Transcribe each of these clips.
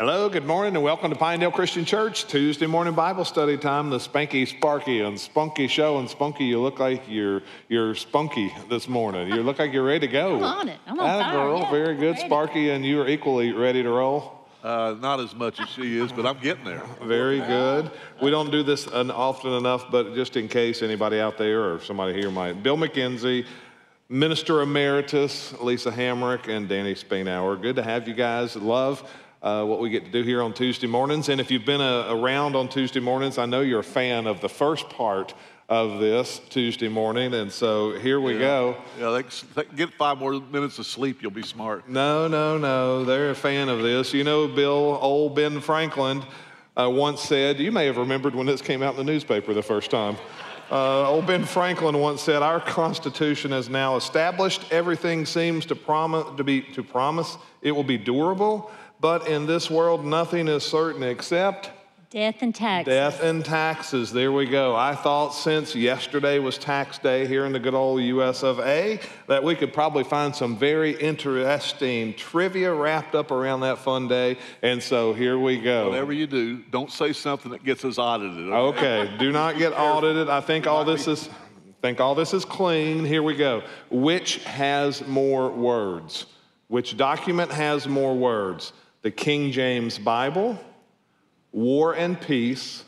Hello, good morning, and welcome to Pinedale Christian Church. Tuesday morning Bible study time. The Spanky Sparky and Spunky show. And Spunky, you look like you're you're spunky this morning. You look like you're ready to go. I'm on it. I'm on Atta fire, girl, yeah. very good, Sparky, and you are equally ready to roll. Uh, not as much as she is, but I'm getting there. Very good. We don't do this un- often enough, but just in case anybody out there or somebody here might. Bill McKenzie, Minister Emeritus, Lisa Hamrick, and Danny Spainhour. Good to have you guys. Love uh, what we get to do here on Tuesday mornings. And if you've been uh, around on Tuesday mornings, I know you're a fan of the first part of this Tuesday morning. And so here we go. Yeah, they get five more minutes of sleep, you'll be smart. No, no, no. They're a fan of this. You know, Bill, old Ben Franklin uh, once said, you may have remembered when this came out in the newspaper the first time. Uh, old Ben Franklin once said, Our Constitution is now established. Everything seems to, promise, to, be, to promise it will be durable, but in this world, nothing is certain except Death and taxes. Death and taxes. There we go. I thought since yesterday was tax day here in the good old US of A, that we could probably find some very interesting trivia wrapped up around that fun day. And so here we go. Whatever you do, don't say something that gets us audited. Okay, do not get audited. I think all this is think all this is clean. Here we go. Which has more words? Which document has more words? The King James Bible, War and Peace,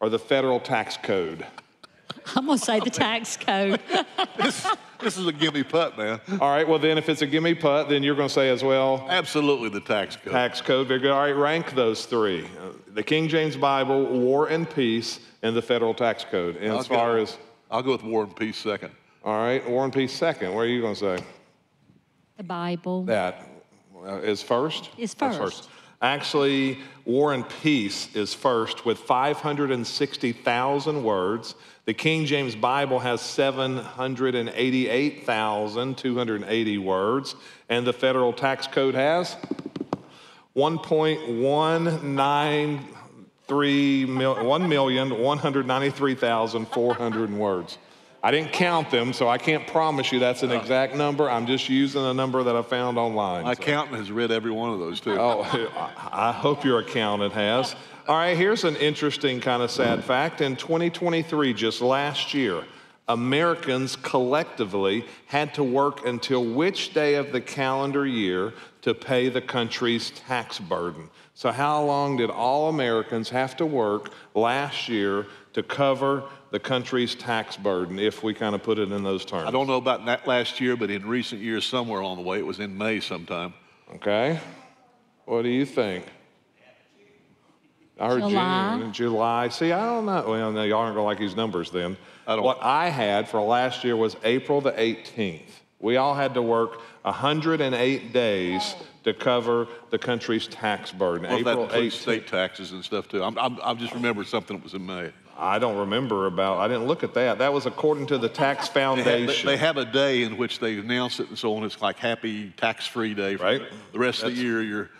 or the Federal Tax Code? I'm going to say the tax code. This, this is a gimme putt, man. All right, well then if it's a gimme putt, then you're going to say as well Absolutely the tax code. tax code. Very good. All right, rank those three: Uh, the King James Bible, War and Peace, and the Federal Tax Code. And I'll as far go, as I'll go with War and Peace second. all right, War and Peace second. What are you going to say? the Bible. That Uh, is first? Is That's first. Actually, War and Peace is first with 560,000 words. The King James Bible has 788,280 words. And the federal tax code has 1.193 mil, 1,193,400 words. I didn't count them, so I can't promise you that's an oh. exact number. I'm just using a number that I found online. My so. accountant has read every one of those, too. Oh, I hope your accountant has. All right, here's an interesting kind of sad fact. In 2023, just last year, Americans collectively had to work until which day of the calendar year to pay the country's tax burden? So, how long did all Americans have to work last year to cover the country's tax burden, if we kind of put it in those terms? I don't know about that last year, but in recent years, somewhere along the way, it was in May sometime. Okay. What do you think? I heard July. June, July. See, I don't know. Well, no, y'all aren't gonna like these numbers then. I don't- What I had for last year was April the 18th. We all had to work 108 days to cover the country's tax burden. Well, that April includes 18th. state taxes and stuff, too. I'm, I'm, I'm just remembering something that was in May. I don't remember about. I didn't look at that. That was according to the Tax They have, they- Foundation. they have a day in which they announce it and so on. It's like happy tax-free day. For Right. The rest of the year, you're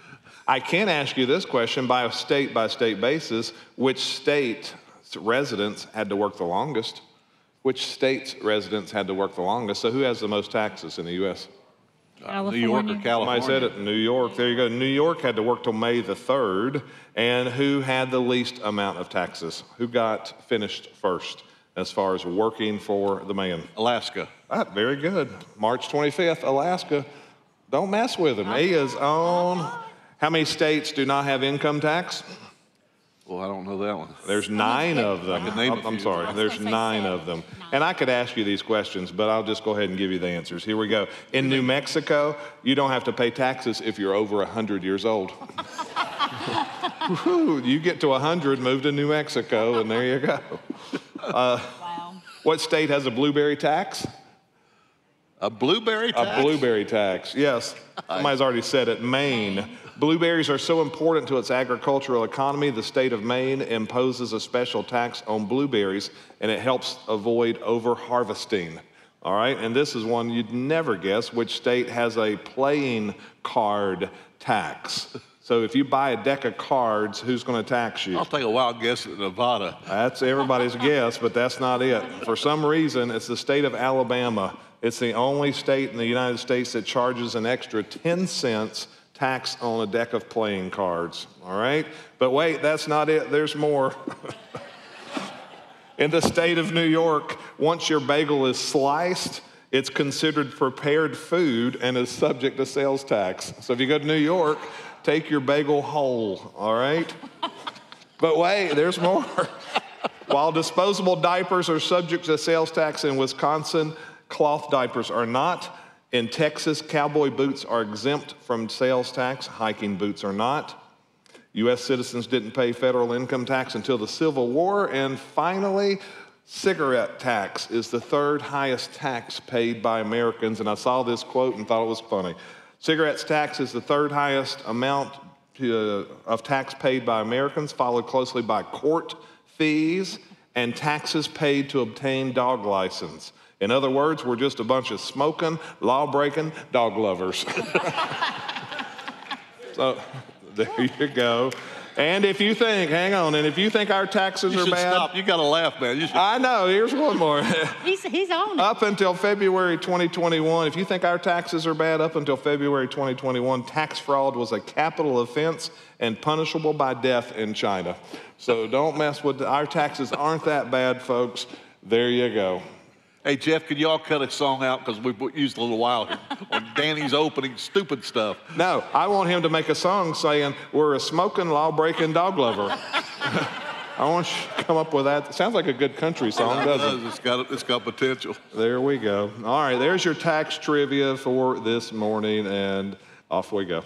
I can ask you this question by a state by state basis which state residents had to work the longest? Which state's residents had to work the longest? So, who has the most taxes in the U.S.? Uh, New York or California. California. Somebody said it, New York. There you go. New York had to work till May the 3rd. And who had the least amount of taxes? Who got finished first as far as working for the man? Alaska. Ah, very good. March 25th, Alaska. Don't mess with him. He is on. How many states do not have income tax? Well, I don't know that one. There's nine of them. could name a I'm- I'm sorry. There's nine of them. And I could ask you these questions, but I'll just go ahead and give you the answers. Here we go. In New Mexico, you don't have to pay taxes if you're over 100 years old. You get to 100, move to New Mexico, and there you go. Uh, wow. What state has a blueberry tax? A blueberry tax? A blueberry tax, yes. Somebody's already said it. Maine. Blueberries are so important to its agricultural economy, the state of Maine imposes a special tax on blueberries and it helps avoid over harvesting. All right, and this is one you'd never guess which state has a playing card tax. So if you buy a deck of cards, who's going to tax you? I'll take a wild guess at Nevada. That's everybody's guess, but that's not it. For some reason, it's the state of Alabama. It's the only state in the United States that charges an extra 10 cents tax on a deck of playing cards. All right? But wait, that's not it. There's more. In the state of New York, once your bagel is sliced, it's considered prepared food and is subject to sales tax. So if you go to New York, take your bagel whole, all right? But wait, there's more. While disposable diapers are subject to sales tax in Wisconsin, cloth diapers are not. In Texas, cowboy boots are exempt from sales tax, hiking boots are not. U.S. citizens didn't pay federal income tax until the Civil War. And finally, cigarette tax is the third highest tax paid by Americans. And I saw this quote and thought it was funny. Cigarettes tax is the third highest amount to, uh, of tax paid by Americans, followed closely by court fees and taxes paid to obtain dog license. In other words, we're just a bunch of smoking, law breaking dog lovers. so there you go. And if you think, hang on, and if you think our taxes You are bad, stop. You got to laugh, man. You should. I know. Here's one more. He's, he's on it. up until February 2021, if you think our taxes are bad, up until February 2021, tax fraud was a capital offense and punishable by death in China. So don't mess with our taxes. Aren't that bad, folks? There you go. Hey, Jeff, could you all cut a song out because we've used a little while here on Danny's opening stupid stuff. No, I want him to make a song saying we're a smoking, law-breaking dog lover. I want you to come up with that. Sounds like a good country song, It doesn't it? does. It's got, it's got potential. There we go. All right, there's your tax trivia for this morning, and off we go.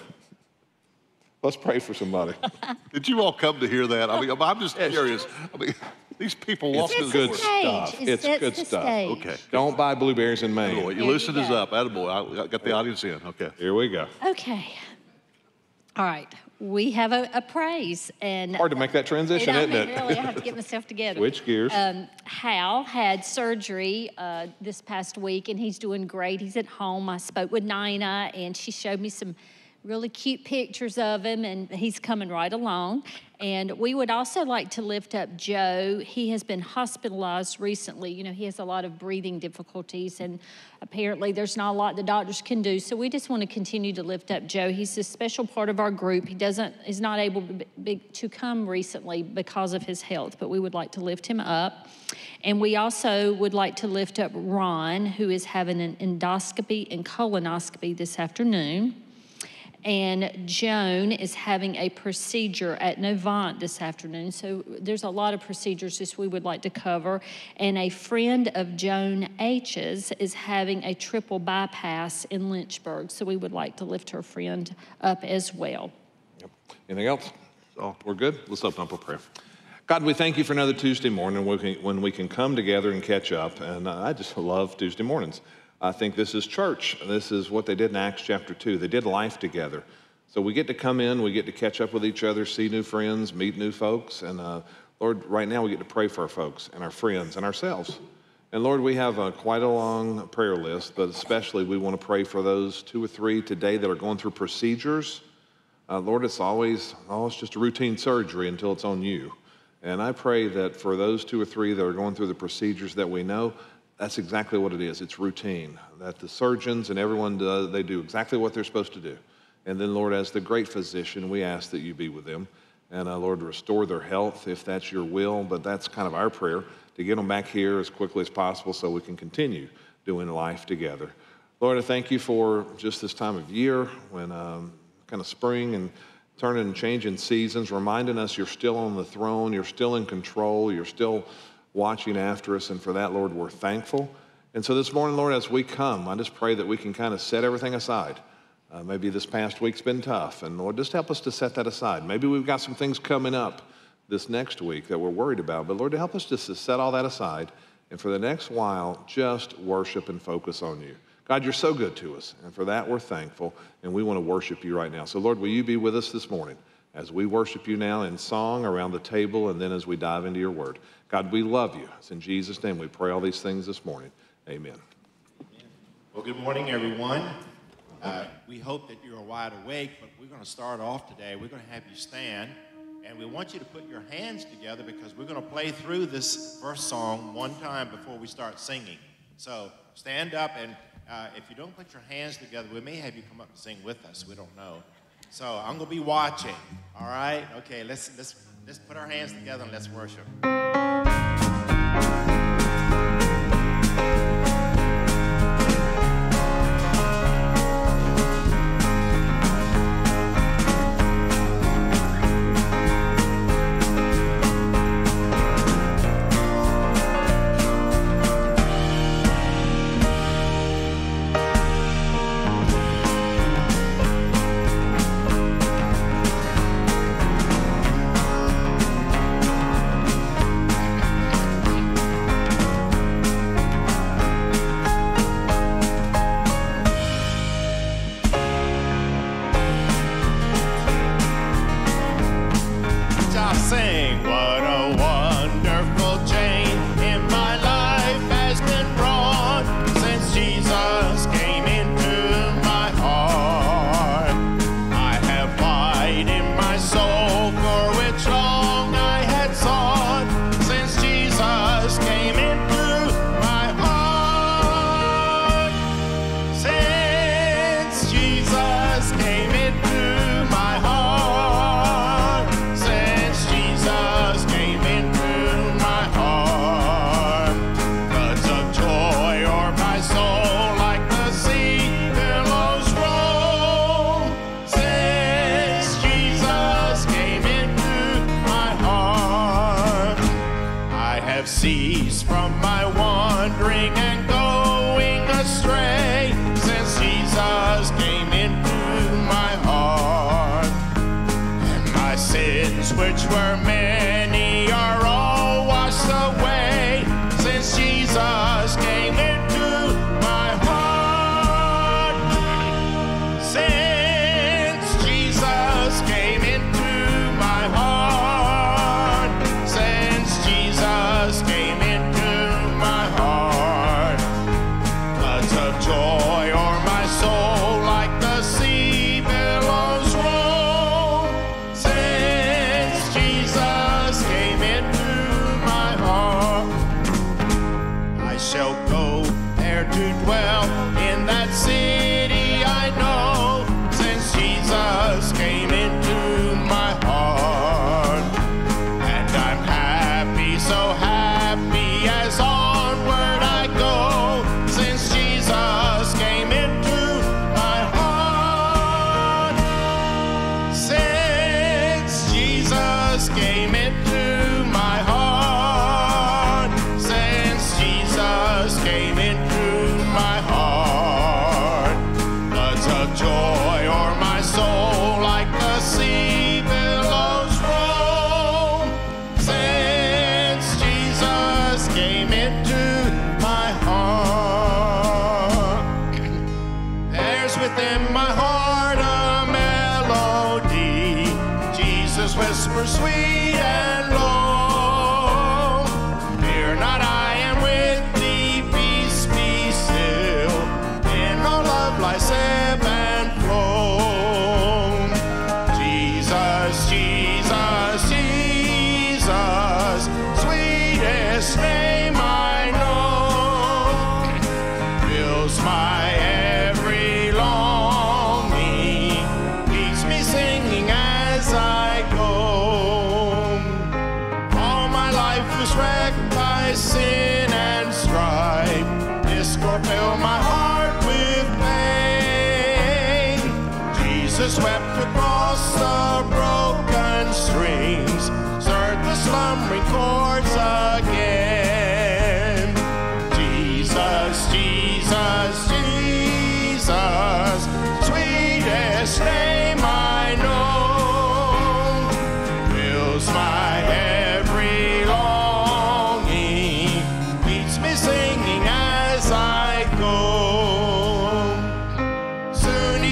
Let's pray for somebody. Did you all come to hear that? I mean, I'm- I'm just Yes. curious. I mean, these people walk It's through good the stage. stuff. It It's sets good the stuff. stage. Okay. Don't buy blueberries in Boy, Maine. you There loosened you us go. up. Attaboy. I got the audience in. Okay. Here we go. Okay. All right. We have a, a praise. and Hard to make that transition, I isn't mean, it? Really, I have to get myself together. Switch gears. Um, Hal had surgery uh, this past week, and he's doing great. He's at home. I spoke with Nina, and she showed me some really cute pictures of him, and he's coming right along. And we would also like to lift up Joe. He has been hospitalized recently. You know, he has a lot of breathing difficulties, and apparently there's not a lot the doctors can do. So we just want to continue to lift up Joe. He's a special part of our group. He doesn't, is not able to, be, to come recently because of his health, but we would like to lift him up. And we also would like to lift up Ron, who is having an endoscopy and colonoscopy this afternoon. And Joan is having a procedure at Novant this afternoon. So there's a lot of procedures this we would like to cover. And a friend of Joan H's is having a triple bypass in Lynchburg. So we would like to lift her friend up as well. Yep. Anything else? Oh, we're good? Let's open up a prayer. God, we thank you for another Tuesday morning when we can, when we can come together and catch up. And uh, I just love Tuesday mornings. I think this is church. This is what they did in Acts chapter 2. They did life together. So we get to come in, we get to catch up with each other, see new friends, meet new folks. And uh, Lord, right now we get to pray for our folks and our friends and ourselves. And Lord, we have a, quite a long prayer list, but especially we want to pray for those two or three today that are going through procedures. Uh, Lord, it's always, oh, it's just a routine surgery until it's on you. And I pray that for those two or three that are going through the procedures that we know, that's exactly what it is. It's routine. That the surgeons and everyone, does, they do exactly what they're supposed to do. And then, Lord, as the great physician, we ask that you be with them. And, uh, Lord, restore their health if that's your will. But that's kind of our prayer to get them back here as quickly as possible so we can continue doing life together. Lord, I thank you for just this time of year when um, kind of spring and turning and changing seasons, reminding us you're still on the throne, you're still in control, you're still watching after us. And for that, Lord, we're thankful. And so this morning, Lord, as we come, I just pray that we can kind of set everything aside. Uh, maybe this past week's been tough, and Lord, just help us to set that aside. Maybe we've got some things coming up this next week that we're worried about, but Lord, help us just to set all that aside and for the next while, just worship and focus on you. God, you're so good to us, and for that we're thankful, and we want to worship you right now. So, Lord, will you be with us this morning as we worship you now in song around the table and then as we dive into your word? God, we love you. It's in Jesus' name we pray all these things this morning. Amen. Well, good morning, everyone. Uh, we hope that you're wide awake, but we're going to start off today. We're going to have you stand, and we want you to put your hands together because we're going to play through this first song one time before we start singing. So stand up, and uh, if you don't put your hands together, we may have you come up and sing with us. We don't know. So I'm going to be watching. All right? Okay, let's let's Let's put our hands together and let's worship. have ceased from my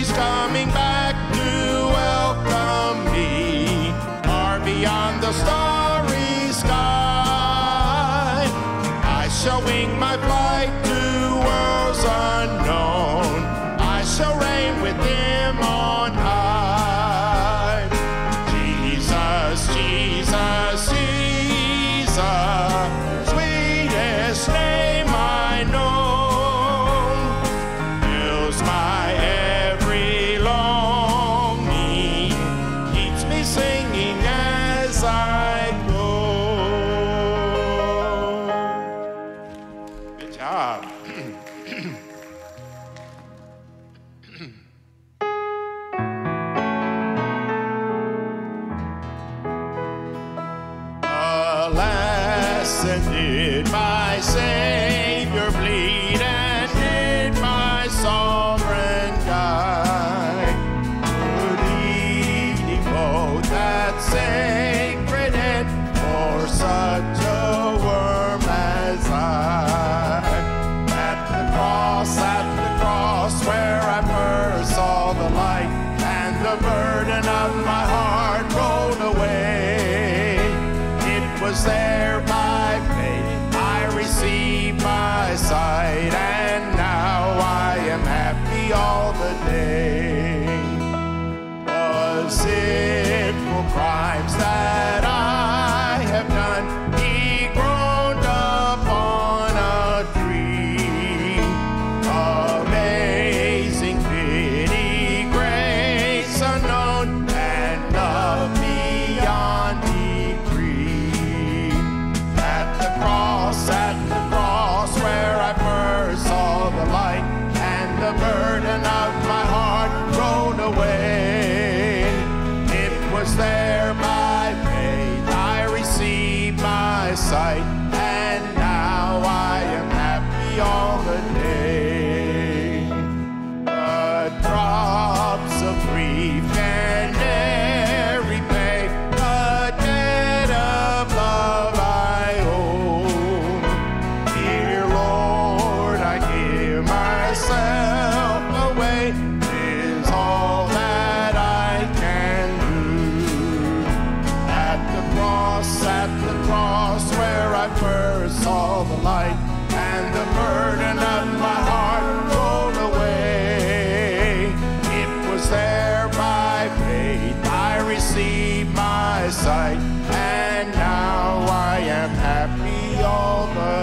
He's coming back to welcome me far beyond the stars.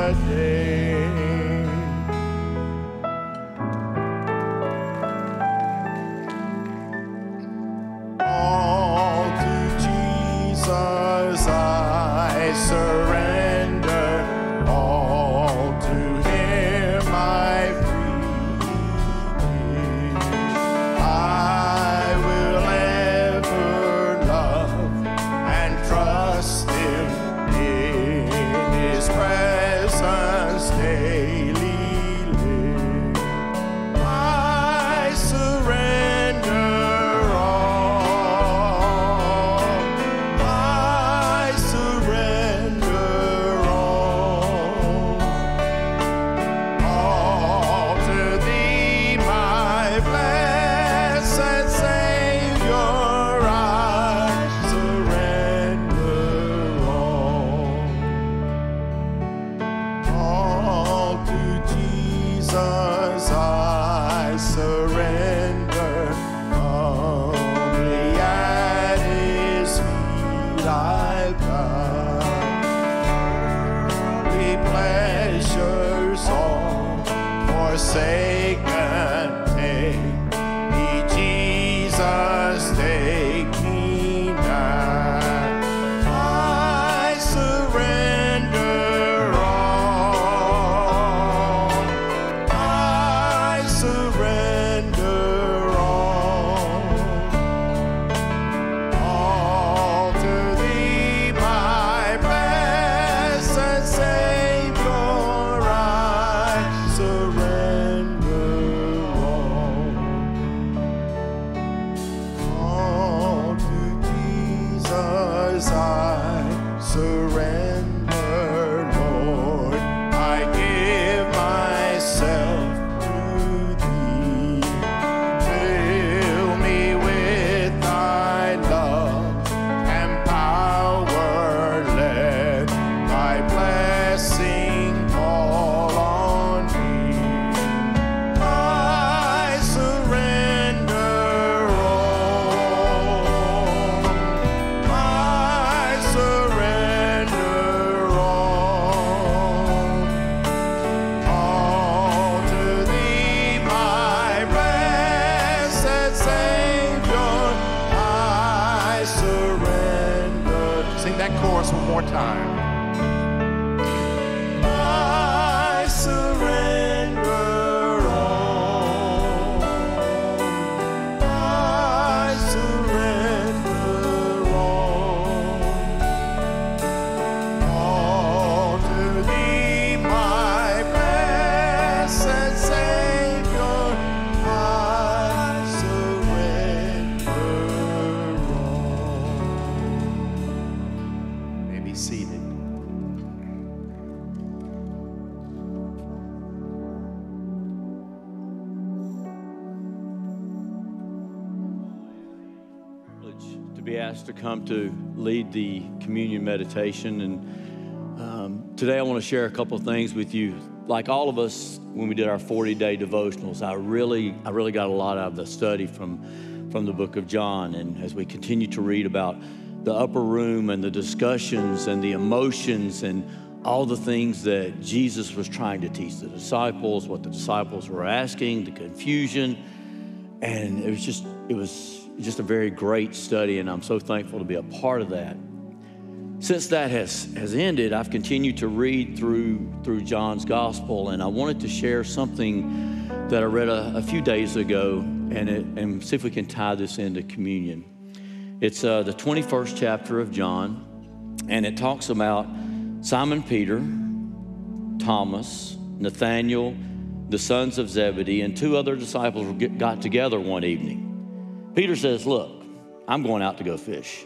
All to come to lead the communion meditation. And um, today I want to share a couple of things with you. Like all of us, when we did our 40 day devotionals, I really, I really got a lot out of the study from, from the book of John. And as we continue to read about the upper room and the discussions and the emotions and all the things that Jesus was trying to teach the disciples, what the disciples were asking, the confusion. And it was just, it was just a very great study, and I'm so thankful to be a part of that. Since that has, has ended, I've continued to read through, through John's gospel, and I wanted to share something that I read a, a few days ago and, it, and see if we can tie this into communion. It's uh, the 21st chapter of John, and it talks about Simon Peter, Thomas, Nathaniel, the sons of Zebedee, and two other disciples got together one evening. Peter says, Look, I'm going out to go fish.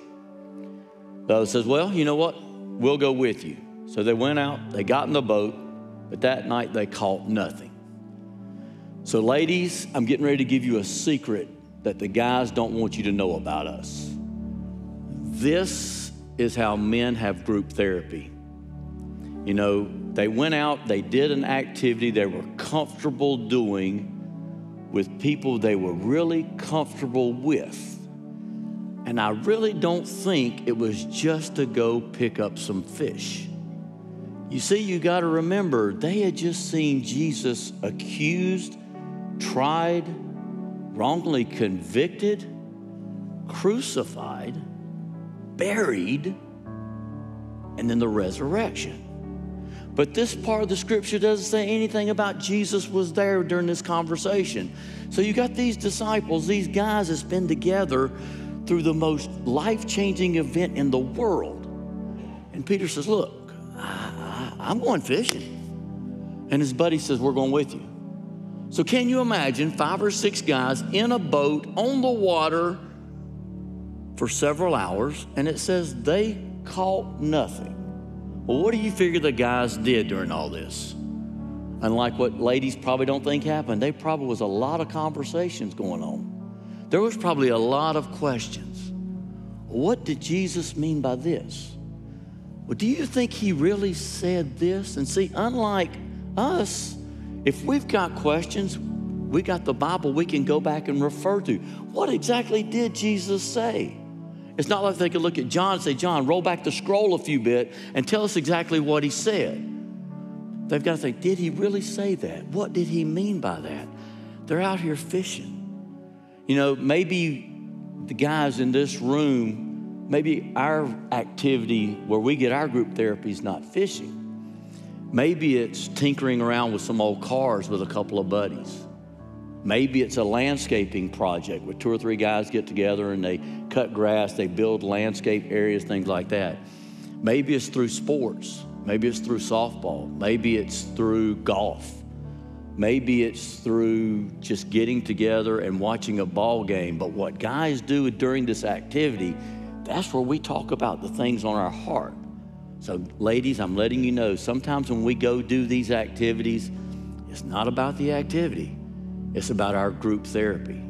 The other says, Well, you know what? We'll go with you. So they went out, they got in the boat, but that night they caught nothing. So, ladies, I'm getting ready to give you a secret that the guys don't want you to know about us. This is how men have group therapy. You know, they went out, they did an activity they were comfortable doing with people they were really comfortable with. And I really don't think it was just to go pick up some fish. You see, you got to remember, they had just seen Jesus accused, tried, wrongly convicted, crucified, buried, and then the resurrection. But this part of the scripture doesn't say anything about Jesus was there during this conversation. So you got these disciples, these guys that's been together through the most life changing event in the world. And Peter says, Look, I, am going fishing. And his buddy says, We're going with you. So can you imagine five or six guys in a boat on the water for several hours? And it says they caught nothing. Well, what do you figure the guys did during all this? Unlike what ladies probably don't think happened, there probably was a lot of conversations going on. There was probably a lot of questions. What did Jesus mean by this? Well, do you think he really said this? And see, unlike us, if we've got questions, we got the Bible we can go back and refer to. What exactly did Jesus say? It's not like they could look at John and say, John, roll back the scroll a few bit and tell us exactly what he said. They've got to think, did he really say that? What did he mean by that? They're out here fishing. You know, maybe the guys in this room, maybe our activity where we get our group therapy is not fishing. Maybe it's tinkering around with some old cars with a couple of buddies. Maybe it's a landscaping project where two or three guys get together and they cut grass, they build landscape areas, things like that. Maybe it's through sports. Maybe it's through softball. Maybe it's through golf. Maybe it's through just getting together and watching a ball game. But what guys do during this activity, that's where we talk about the things on our heart. So, ladies, I'm letting you know sometimes when we go do these activities, it's not about the activity, it's about our group therapy.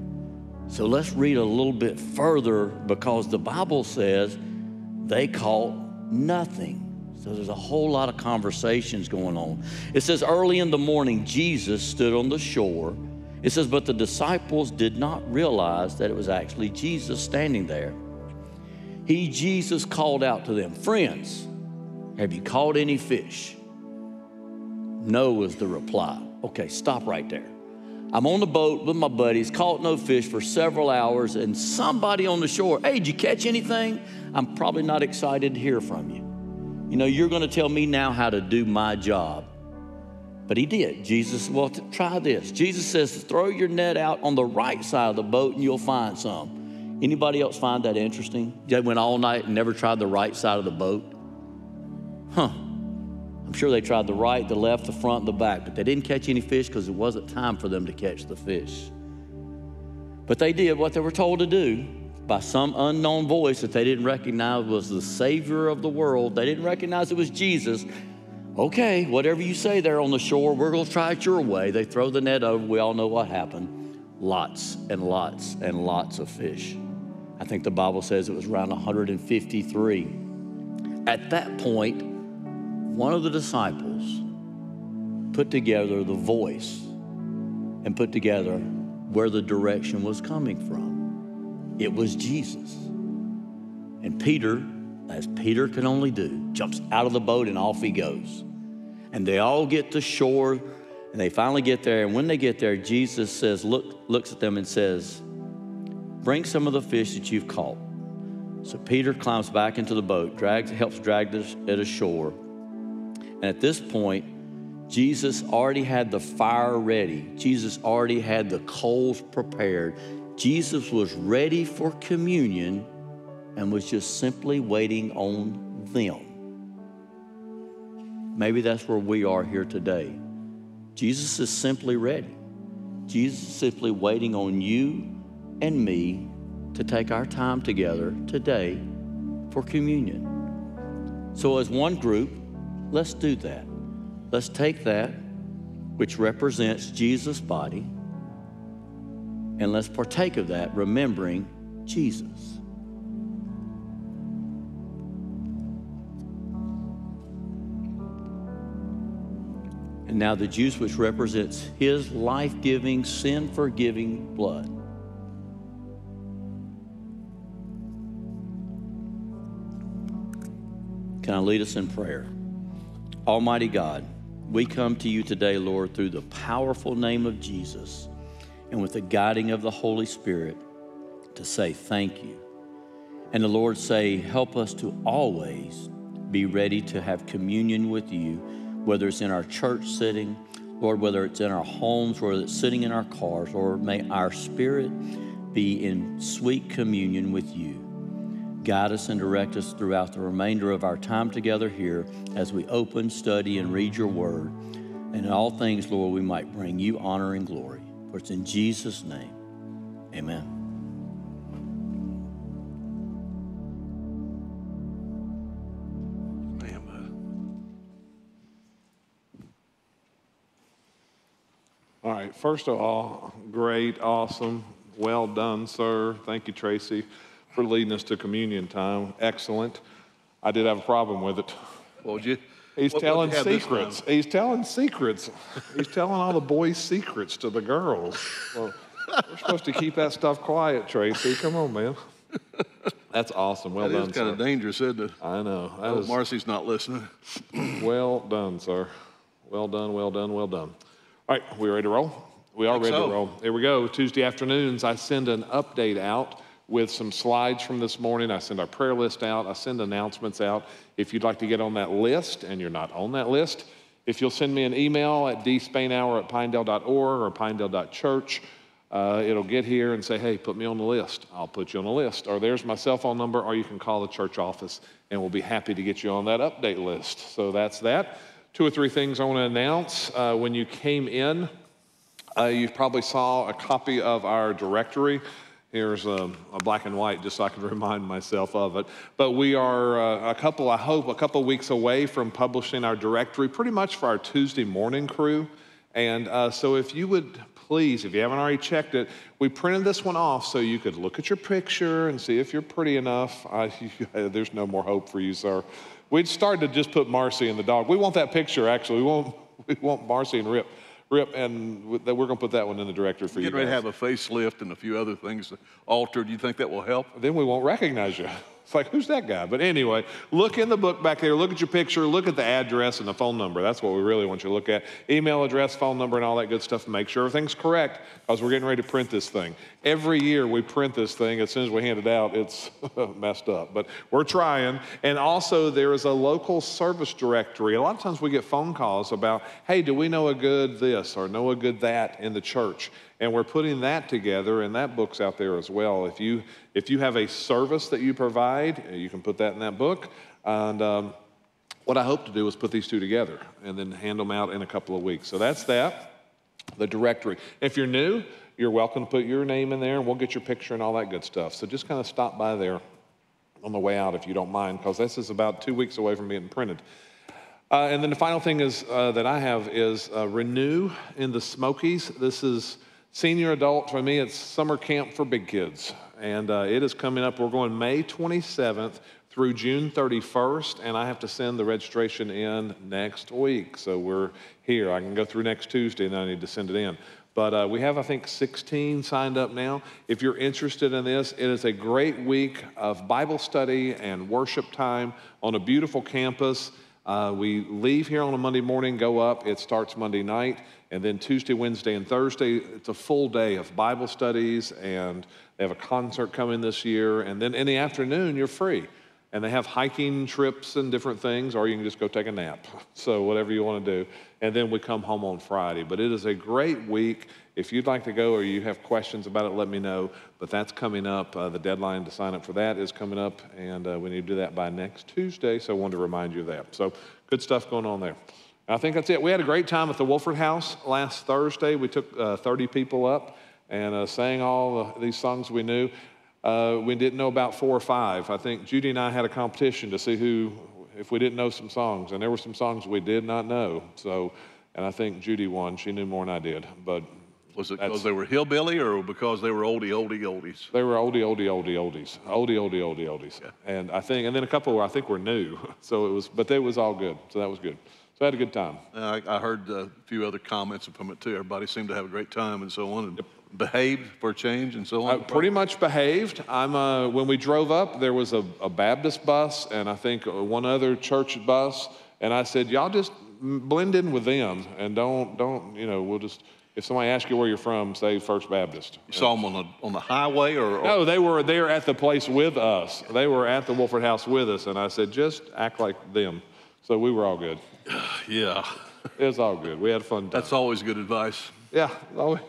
So let's read a little bit further because the Bible says they caught nothing. So there's a whole lot of conversations going on. It says, early in the morning, Jesus stood on the shore. It says, but the disciples did not realize that it was actually Jesus standing there. He, Jesus, called out to them, Friends, have you caught any fish? No was the reply. Okay, stop right there. I'm on the boat with my buddies, caught no fish for several hours, and somebody on the shore, hey, did you catch anything? I'm probably not excited to hear from you. You know, you're going to tell me now how to do my job. But he did. Jesus, well, try this. Jesus says, throw your net out on the right side of the boat and you'll find some. Anybody else find that interesting? They went all night and never tried the right side of the boat? Huh. I'm sure they tried the right, the left, the front, the back, but they didn't catch any fish because it wasn't time for them to catch the fish. But they did what they were told to do by some unknown voice that they didn't recognize was the Savior of the world. They didn't recognize it was Jesus. Okay, whatever you say there on the shore, we're going to try it your way. They throw the net over. We all know what happened lots and lots and lots of fish. I think the Bible says it was around 153. At that point, one of the disciples put together the voice and put together where the direction was coming from. It was Jesus. And Peter, as Peter can only do, jumps out of the boat and off he goes. And they all get to shore and they finally get there. And when they get there, Jesus says, look, looks at them and says, Bring some of the fish that you've caught. So Peter climbs back into the boat, drags, helps drag it ashore. And at this point, Jesus already had the fire ready. Jesus already had the coals prepared. Jesus was ready for communion and was just simply waiting on them. Maybe that's where we are here today. Jesus is simply ready. Jesus is simply waiting on you and me to take our time together today for communion. So, as one group, let's do that. Let's take that, which represents Jesus' body, and let's partake of that, remembering Jesus. And now the juice, which represents his life giving, sin forgiving blood. Can I lead us in prayer? Almighty God, we come to you today, Lord, through the powerful name of Jesus and with the guiding of the Holy Spirit to say thank you. And the Lord say, help us to always be ready to have communion with you, whether it's in our church sitting, Lord, whether it's in our homes, whether it's sitting in our cars, or may our spirit be in sweet communion with you. Guide us and direct us throughout the remainder of our time together here as we open, study, and read your word. And in all things, Lord, we might bring you honor and glory. For it's in Jesus' name. Amen. Uh, all right, first of all, great, awesome, well done, sir. Thank you, Tracy for leading us to communion time. Excellent. I did have a problem with it. What would you? He's what telling secrets. He's telling secrets. He's telling all the boys' secrets to the girls. Well, we're supposed to keep that stuff quiet, Tracy. Come on, man. That's awesome. Well that done, is kind sir. of dangerous, isn't it? I know. Marcy's not listening. well done, sir. Well done, well done, well done. All right, we ready to roll? We are ready so. to roll. Here we go. Tuesday afternoons, I send an update out with some slides from this morning. I send our prayer list out. I send announcements out. If you'd like to get on that list and you're not on that list, if you'll send me an email at dspainhour at pinedale.org or pinedale.church, uh, it'll get here and say, hey, put me on the list. I'll put you on the list. Or there's my cell phone number, or you can call the church office and we'll be happy to get you on that update list. So that's that. Two or three things I want to announce. Uh, when you came in, uh, you probably saw a copy of our directory. Here's a, a, black and white just so I can remind myself of it. But we are uh, a couple, I hope, a couple weeks away from publishing our directory pretty much for our Tuesday morning crew. And uh, so if you would please, if you haven't already checked it, we printed this one off so you could look at your picture and see if you're pretty enough. I, there's no more hope for you, sir. We'd started to just put Marcy and the dog. We want that picture, actually. We want, we want Marcy and Rip. Rip, and that we're going to put that one in the directory for you. Getting ready to have a facelift and a few other things altered. Do you think that will help? Then we won't recognize you. It's like, who's that guy? But anyway, look in the book back there. Look at your picture. Look at the address and the phone number. That's what we really want you to look at. Email address, phone number, and all that good stuff. Make sure everything's correct because we're getting ready to print this thing. Every year we print this thing. As soon as we hand it out, it's messed up. But we're trying. And also, there is a local service directory. A lot of times we get phone calls about, hey, do we know a good this or know a good that in the church? and we're putting that together and that book's out there as well if you if you have a service that you provide you can put that in that book. And um, what i hope to do is put these two together and then hand them out in a couple of weeks. So that's that. The directory. If you're new you're welcome to put your name in there and we'll get your picture and all that good stuff. So just kind of stop by there on the way out if you don't mind because this is about two weeks away from being printed. Uh, and then the final thing is uh, that i have is uh, renew in the smokies. This is Senior adult, for me, it's summer camp for big kids. And uh, it is coming up. We're going May 27th through June 31st, and I have to send the registration in next week. So we're here. I can go through next Tuesday, and I need to send it in. But uh, we have, I think, 16 signed up now. If you're interested in this, it is a great week of Bible study and worship time on a beautiful campus. Uh, we leave here on a Monday morning, go up. It starts Monday night. And then Tuesday, Wednesday, and Thursday, it's a full day of Bible studies. And they have a concert coming this year. And then in the afternoon, you're free and they have hiking trips and different things, or you can just go take a nap. So, whatever you want to do. And then we come home on Friday. But it is a great week. If you'd like to go or you have questions about it, let me know. But that's coming up. Uh, the deadline to sign up for that is coming up, and uh, we need to do that by next Tuesday. So, I wanted to remind you of that. So, good stuff going on there. I think that's it. We had a great time at the Wolford House last Thursday. We took uh, 30 people up and uh, sang all these songs we knew. Uh, we didn't know about four or five. I think Judy and I had a competition to see who, if we didn't know some songs, and there were some songs we did not know. So, and I think Judy won. She knew more than I did. But was it because they were hillbilly or because they were oldie, oldie, oldies? They were oldie, oldie, oldie, oldies, oldie, oldie, oldie, oldies. Yeah. And I think, and then a couple I think were new. So it was, but it was all good. So that was good. So I had a good time. I, I heard a few other comments from it too. Everybody seemed to have a great time and so on. And, yep behaved for a change and so on? Uh, pretty much behaved. I'm, uh, when we drove up, there was a, a, Baptist bus and I think uh, one other church bus. And I said, y'all just blend in with them and don't, don't, you know, we'll just, if somebody asks you where you're from, say First Baptist. You saw them on the, on the highway or, or? No, they were there at the place with us. They were at the Wolford House with us. And I said, just act like them. So we were all good. yeah. It was all good. We had fun. Time. That's always good advice. Yeah.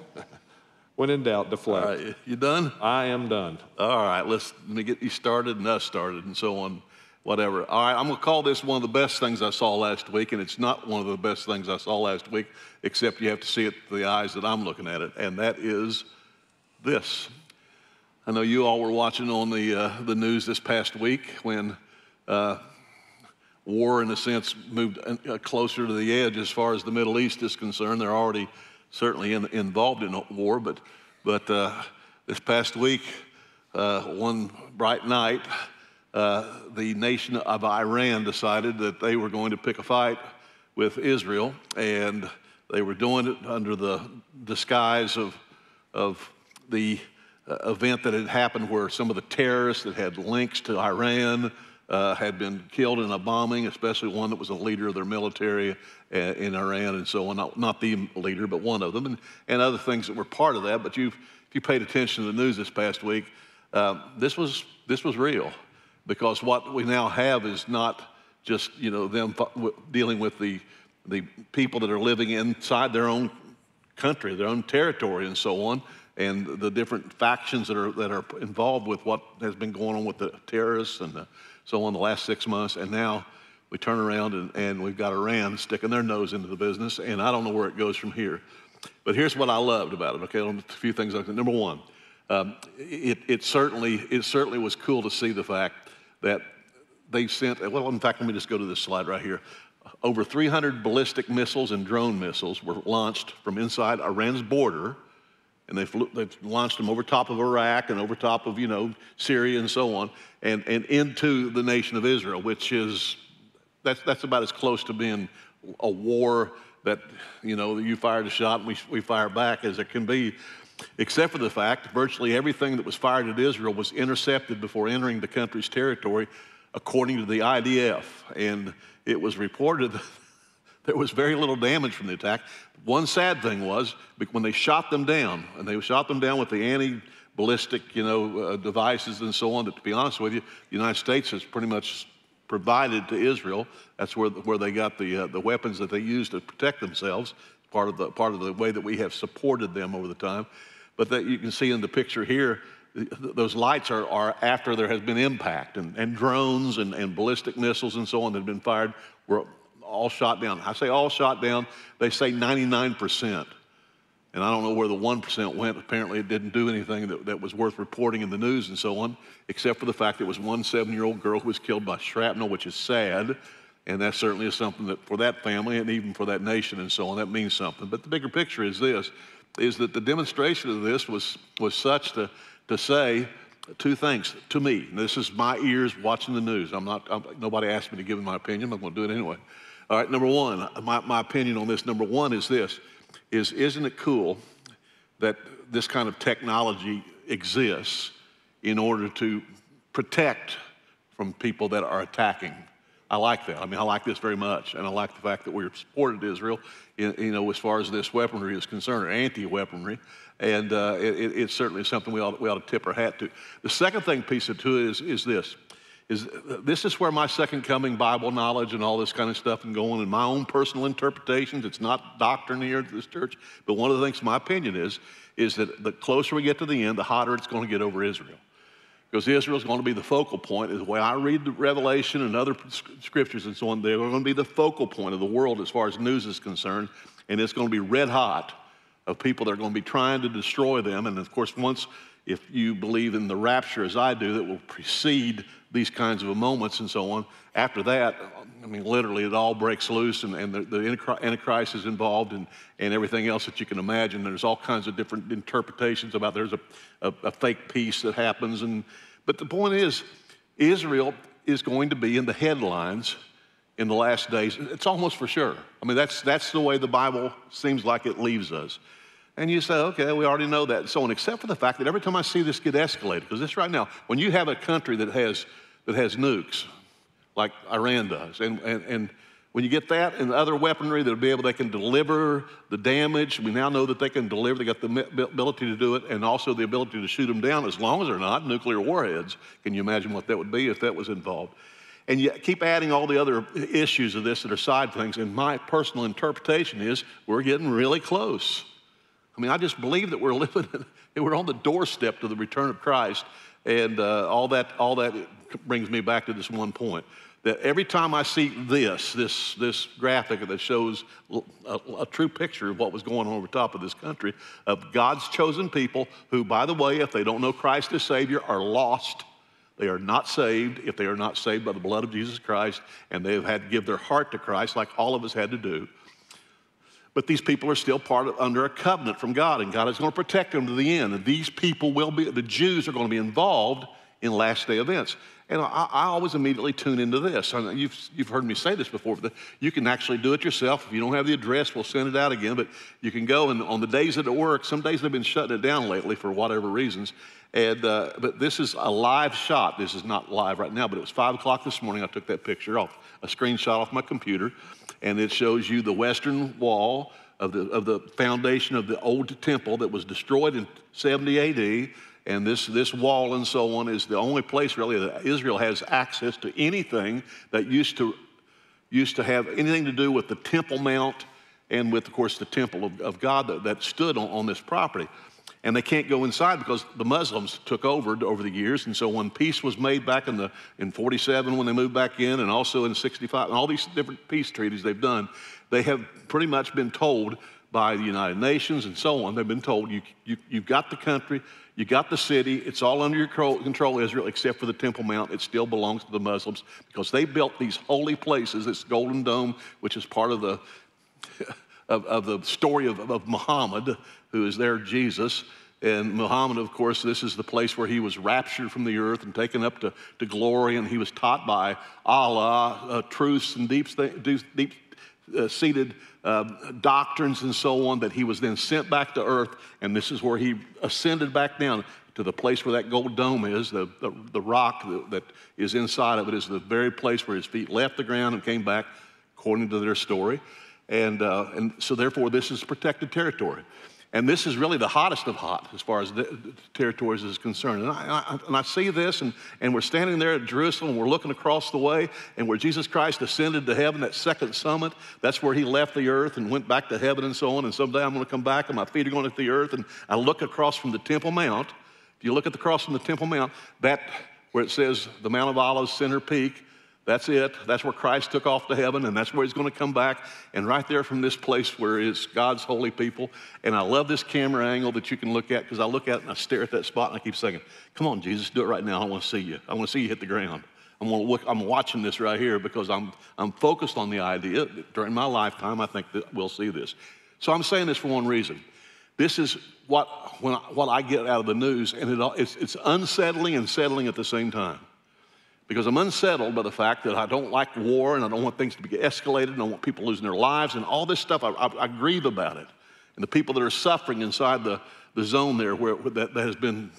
When in doubt, deflect. All right, you done? I am done. All right, let's let me get you started and us started and so on, whatever. All right, I'm gonna call this one of the best things I saw last week, and it's not one of the best things I saw last week, except you have to see it through the eyes that I'm looking at it, and that is this. I know you all were watching on the uh, the news this past week when. Uh, war, in a sense, moved uh, closer to the edge as far as the Middle East is concerned. They're already certainly in, involved in war, but, but uh, this past week, uh, one bright night, uh, the nation of Iran decided that they were going to pick a fight with Israel, and they were doing it under the disguise of, of the uh, event that had happened where some of the terrorists that had links to Iran uh, had been killed in a bombing, especially one that was a leader of their military uh, in Iran and so on. Not, not the leader, but one of them, and, and other things that were part of that. But if you paid attention to the news this past week, uh, this, was, this was real because what we now have is not just you know them dealing with the, the people that are living inside their own country, their own territory, and so on and the different factions that are, that are involved with what has been going on with the terrorists and the so on the last six months. And now we turn around and, and we've got Iran sticking their nose into the business, and I don't know where it goes from here. But here's what I loved about it, okay? A few things. Number one, um, it, it, certainly, it certainly was cool to see the fact that they sent, well, in fact, let me just go to this slide right here. Over 300 ballistic missiles and drone missiles were launched from inside Iran's border and they flew, they've launched them over top of Iraq and over top of, you know, Syria and so on, and, and into the nation of Israel, which is, that's, that's about as close to being a war that, you know, you fired a shot and we, we fire back as it can be, except for the fact virtually everything that was fired at Israel was intercepted before entering the country's territory, according to the IDF. And it was reported there was very little damage from the attack. One sad thing was when they shot them down, and they shot them down with the anti-ballistic, you know, uh, devices and so on. That, to be honest with you, the United States has pretty much provided to Israel. That's where where they got the uh, the weapons that they used to protect themselves. Part of the part of the way that we have supported them over the time. But that you can see in the picture here, those lights are, are after there has been impact and, and drones and, and ballistic missiles and so on that have been fired were all shot down. I say all shot down, they say 99%. And I don't know where the 1% went. Apparently, it didn't do anything that, that was worth reporting in the news and so on, except for the fact that it was one seven year old girl who was killed by shrapnel, which is sad. And that certainly is something that for that family and even for that nation and so on, that means something. But the bigger picture is this is that the demonstration of this was, was such to, to say two things to me. This is my ears watching the news. I'm not, I'm, nobody asked me to give my opinion. I'm going to do it anyway. All right, number one, my, my opinion on this, number one is this, is isn't it cool that this kind of technology exists in order to protect from people that are attacking I like that. I mean, I like this very much, and I like the fact that we're supported Israel, you know, as far as this weaponry is concerned, or anti-weaponry, and uh, it, it's certainly something we ought, we ought to tip our hat to. The second thing, piece of to it is, is this. Is this is where my second coming Bible knowledge and all this kind of stuff and going in my own personal interpretations. It's not doctrine here at this church, but one of the things, my opinion is, is that the closer we get to the end, the hotter it's going to get over Israel because Israel is going to be the focal point. Is the way I read the Revelation and other scriptures and so on, they're going to be the focal point of the world as far as news is concerned, and it's going to be red hot of people that are going to be trying to destroy them. And of course, once if you believe in the rapture as I do, that will precede these kinds of moments and so on. After that, I mean, literally, it all breaks loose, and, and the, the Antichrist is involved, and, and everything else that you can imagine. There's all kinds of different interpretations about there's a, a, a fake peace that happens. And, but the point is, Israel is going to be in the headlines in the last days. It's almost for sure. I mean, that's, that's the way the Bible seems like it leaves us. And you say, okay, we already know that, and so on, except for the fact that every time I see this get escalated, because this right now, when you have a country that has, that has nukes, like Iran does. And, and, and when you get that and other weaponry that'll be able, they can deliver the damage. We now know that they can deliver, they got the ability to do it, and also the ability to shoot them down as long as they're not nuclear warheads. Can you imagine what that would be if that was involved? And you keep adding all the other issues of this that are side things. And my personal interpretation is we're getting really close. I mean, I just believe that we're living, we're on the doorstep to the return of Christ. And uh, all, that, all that brings me back to this one point that every time I see this, this, this graphic that shows a, a, true picture of what was going on over top of this country, of God's chosen people who, by the way, if they don't know Christ as Savior, are lost. They are not saved if they are not saved by the blood of Jesus Christ, and they have had to give their heart to Christ like all of us had to do. But these people are still part of, under a covenant from God, and God is going to protect them to the end. And these people will be, the Jews are going to be involved in last day events. And I, I, always immediately tune into this. You've, you've heard me say this before, but you can actually do it yourself. If you don't have the address, we'll send it out again. But you can go, and on the days that it works, some days they've been shutting it down lately for whatever reasons. And, uh, but this is a live shot. This is not live right now, but it was 5 o'clock this morning. I took that picture off, a screenshot off my computer, and it shows you the western wall of the, of the foundation of the old temple that was destroyed in 70 AD and this, this wall and so on is the only place really that Israel has access to anything that used to, used to have anything to do with the Temple Mount and with, of course, the temple of, of God that, that stood on, on this property. And they can't go inside because the Muslims took over over the years. And so when peace was made back in, the, in 47 when they moved back in and also in 65 and all these different peace treaties they've done, they have pretty much been told by the United Nations and so on, they've been told you, you, you've got the country, you got the city, it's all under your control, Israel, except for the Temple Mount. It still belongs to the Muslims because they built these holy places, this Golden Dome, which is part of the, of, of the story of, of Muhammad, who is their Jesus. And Muhammad, of course, this is the place where he was raptured from the earth and taken up to, to glory, and he was taught by Allah uh, truths and deep, deep uh, seated uh, doctrines and so on, that he was then sent back to earth, and this is where he ascended back down to the place where that gold dome is, the, the, the rock that, that is inside of it is the very place where his feet left the ground and came back, according to their story. And, uh, and so, therefore, this is protected territory. And this is really the hottest of hot as far as the territories is concerned. And I, I, and I see this, and, and we're standing there at Jerusalem, and we're looking across the way, and where Jesus Christ ascended to heaven, that second summit, that's where he left the earth and went back to heaven and so on. And someday I'm going to come back, and my feet are going to the earth, and I look across from the Temple Mount. If you look at the cross from the Temple Mount, that where it says the Mount of Olives, center peak, that's it. That's where Christ took off to heaven, and that's where he's going to come back. And right there from this place where it's God's holy people. And I love this camera angle that you can look at because I look at it and I stare at that spot and I keep saying, Come on, Jesus, do it right now. I want to see you. I want to see you hit the ground. I'm, to look, I'm watching this right here because I'm, I'm focused on the idea during my lifetime, I think that we'll see this. So I'm saying this for one reason This is what, when I, what I get out of the news, and it, it's, it's unsettling and settling at the same time. Because I'm unsettled by the fact that I don't like war and I don't want things to be escalated and I want people losing their lives and all this stuff. I, I, I grieve about it. And the people that are suffering inside the, the zone there where, that, that has been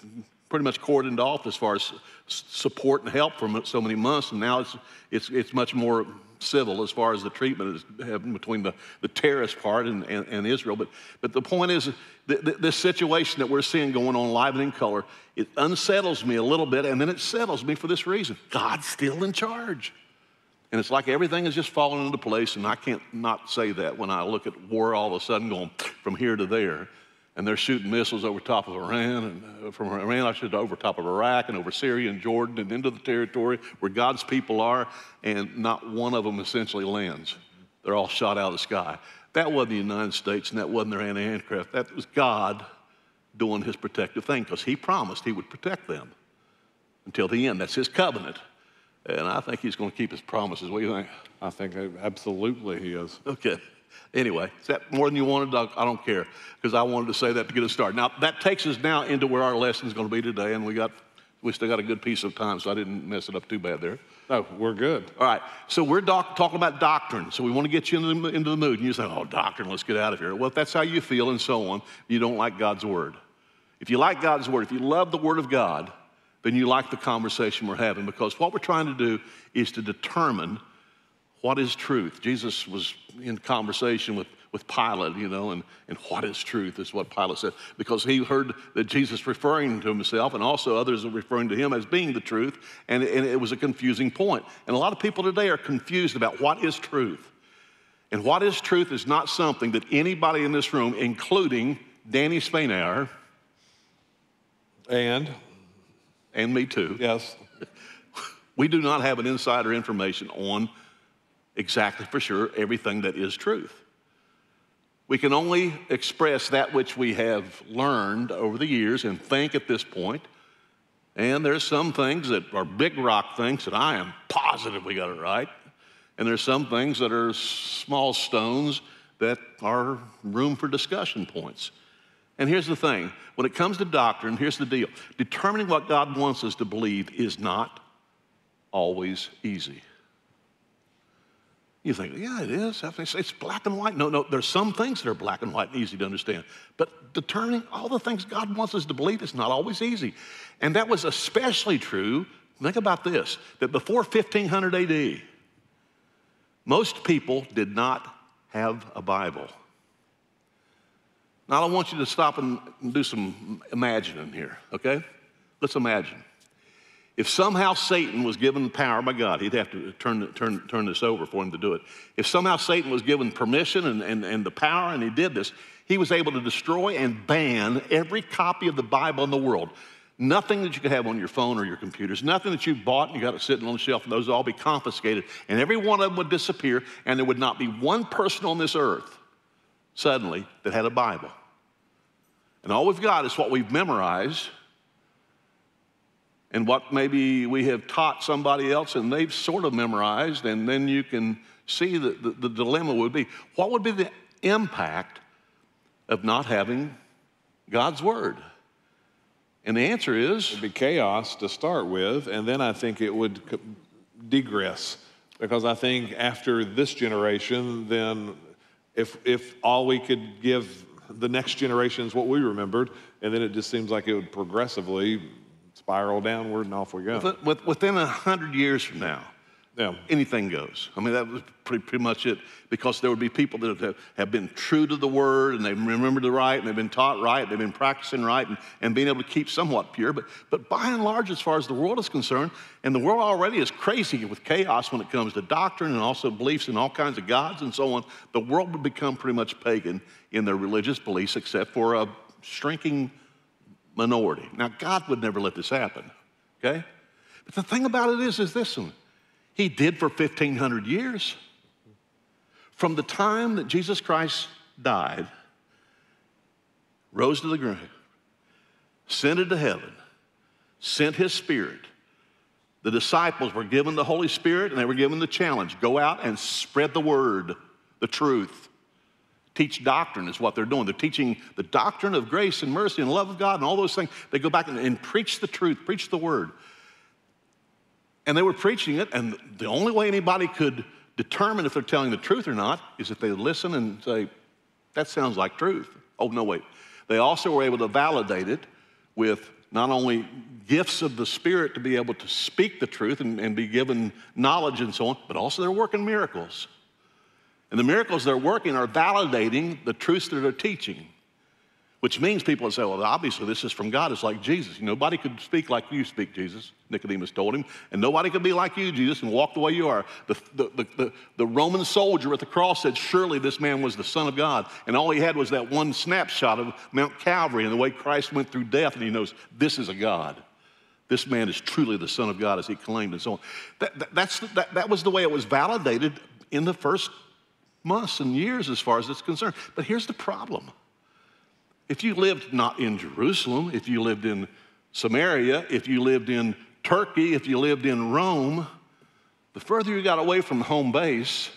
pretty much cordoned off as far as support and help for so many months, and now it's, it's, it's much more civil as far as the treatment is happening between the, the terrorist part and, and, and Israel. But, but the point is, th- this situation that we're seeing going on live and in color, it unsettles me a little bit, and then it settles me for this reason God's still in charge. And it's like everything is just falling into place, and I can't not say that when I look at war all of a sudden going from here to there and they're shooting missiles over top of Iran and uh, from Iran, I should over top of Iraq and over Syria and Jordan and into the territory where God's people are, and not one of them essentially lands. They're all shot out of the sky. That wasn't the United States and that wasn't their anti-aircraft. That was God doing his protective thing because he promised he would protect them until the end. That's his covenant. And I think he's going to keep his promises. What do you think? I think absolutely he is. Okay. Anyway, is that more than you wanted? I don't care because I wanted to say that to get us started. Now, that takes us now into where our lesson is going to be today, and we got we still got a good piece of time, so I didn't mess it up too bad there. No, we're good. All right, so we're doc- talking about doctrine, so we want to get you into the, into the mood. And you say, oh, doctrine, let's get out of here. Well, if that's how you feel and so on, you don't like God's word. If you like God's word, if you love the word of God, then you like the conversation we're having because what we're trying to do is to determine what is truth? Jesus was in conversation with, with Pilate, you know, and, and what is truth is what Pilate said, because he heard that Jesus referring to himself and also others are referring to him as being the truth, and, and it was a confusing point. And a lot of people today are confused about what is truth. And what is truth is not something that anybody in this room, including Danny Spainhour, and and me too, yes, we do not have an insider information on exactly for sure everything that is truth. We can only express that which we have learned over the years and think at this point. And there's some things that are big rock things that I am positive we got it right. And there's some things that are small stones that are room for discussion points. And here's the thing when it comes to doctrine, here's the deal determining what God wants us to believe is not always easy. You think, yeah, it is. It's black and white. No, no, there's some things that are black and white and easy to understand. But determining all the things God wants us to believe is not always easy. And that was especially true, think about this, that before 1500 AD, most people did not have a Bible. Now, I want you to stop and do some imagining here, okay? Let's imagine. If somehow Satan was given the power by God, he'd have to turn, turn, turn this over for him to do it. If somehow Satan was given permission and, and, and the power and he did this, he was able to destroy and ban every copy of the Bible in the world. Nothing that you could have on your phone or your computers, nothing that you bought and you got it sitting on the shelf, and those would all be confiscated. And every one of them would disappear, and there would not be one person on this earth suddenly that had a Bible. And all we've got is what we've memorized and what maybe we have taught somebody else and they've sort of memorized, and then you can see that the, the dilemma would be what would be the impact of not having God's Word? And the answer is it'd be chaos to start with, and then I think it would degress Because I think after this generation, then if, if all we could give the next generation is what we remembered, and then it just seems like it would progressively spiral downward and off we go. Within a hundred years from now, yeah. anything goes. I mean, that was pretty, pretty much it because there would be people that have, have been true to the word and they remembered the right and they've been taught right, they've been practicing right and, and being able to keep somewhat pure. But, but by and large, as far as the world is concerned, and the world already is crazy with chaos when it comes to doctrine and also beliefs in all kinds of gods and so on, the world would become pretty much pagan in their religious beliefs except for a shrinking minority. Now, God would never let this happen, okay? But the thing about it is, is this one. He did for 1,500 years. From the time that Jesus Christ died, rose to the grave, ascended to heaven, sent his spirit. The disciples were given the Holy Spirit and they were given the challenge go out and spread the word, the truth. Teach doctrine, is what they're doing. They're teaching the doctrine of grace and mercy and love of God and all those things. They go back and, and preach the truth, preach the word. And they were preaching it, and the only way anybody could determine if they're telling the truth or not is if they listen and say, That sounds like truth. Oh, no, wait. They also were able to validate it with not only gifts of the Spirit to be able to speak the truth and, and be given knowledge and so on, but also they're working miracles. And the miracles they're working are validating the truths that they're teaching which means people would say, well, obviously this is from God. It's like Jesus. Nobody could speak like you speak, Jesus, Nicodemus told him. And nobody could be like you, Jesus, and walk the way you are. The, the, the, the, Roman soldier at the cross said, surely this man was the Son of God. And all he had was that one snapshot of Mount Calvary and the way Christ went through death. And he knows, this is a God. This man is truly the Son of God, as he claimed, and so on. That, that, that's, that, that was the way it was validated in the first months and years, as far as it's concerned. But here's the problem if you lived not in Jerusalem, if you lived in Samaria, if you lived in Turkey, if you lived in Rome, the further you got away from home base,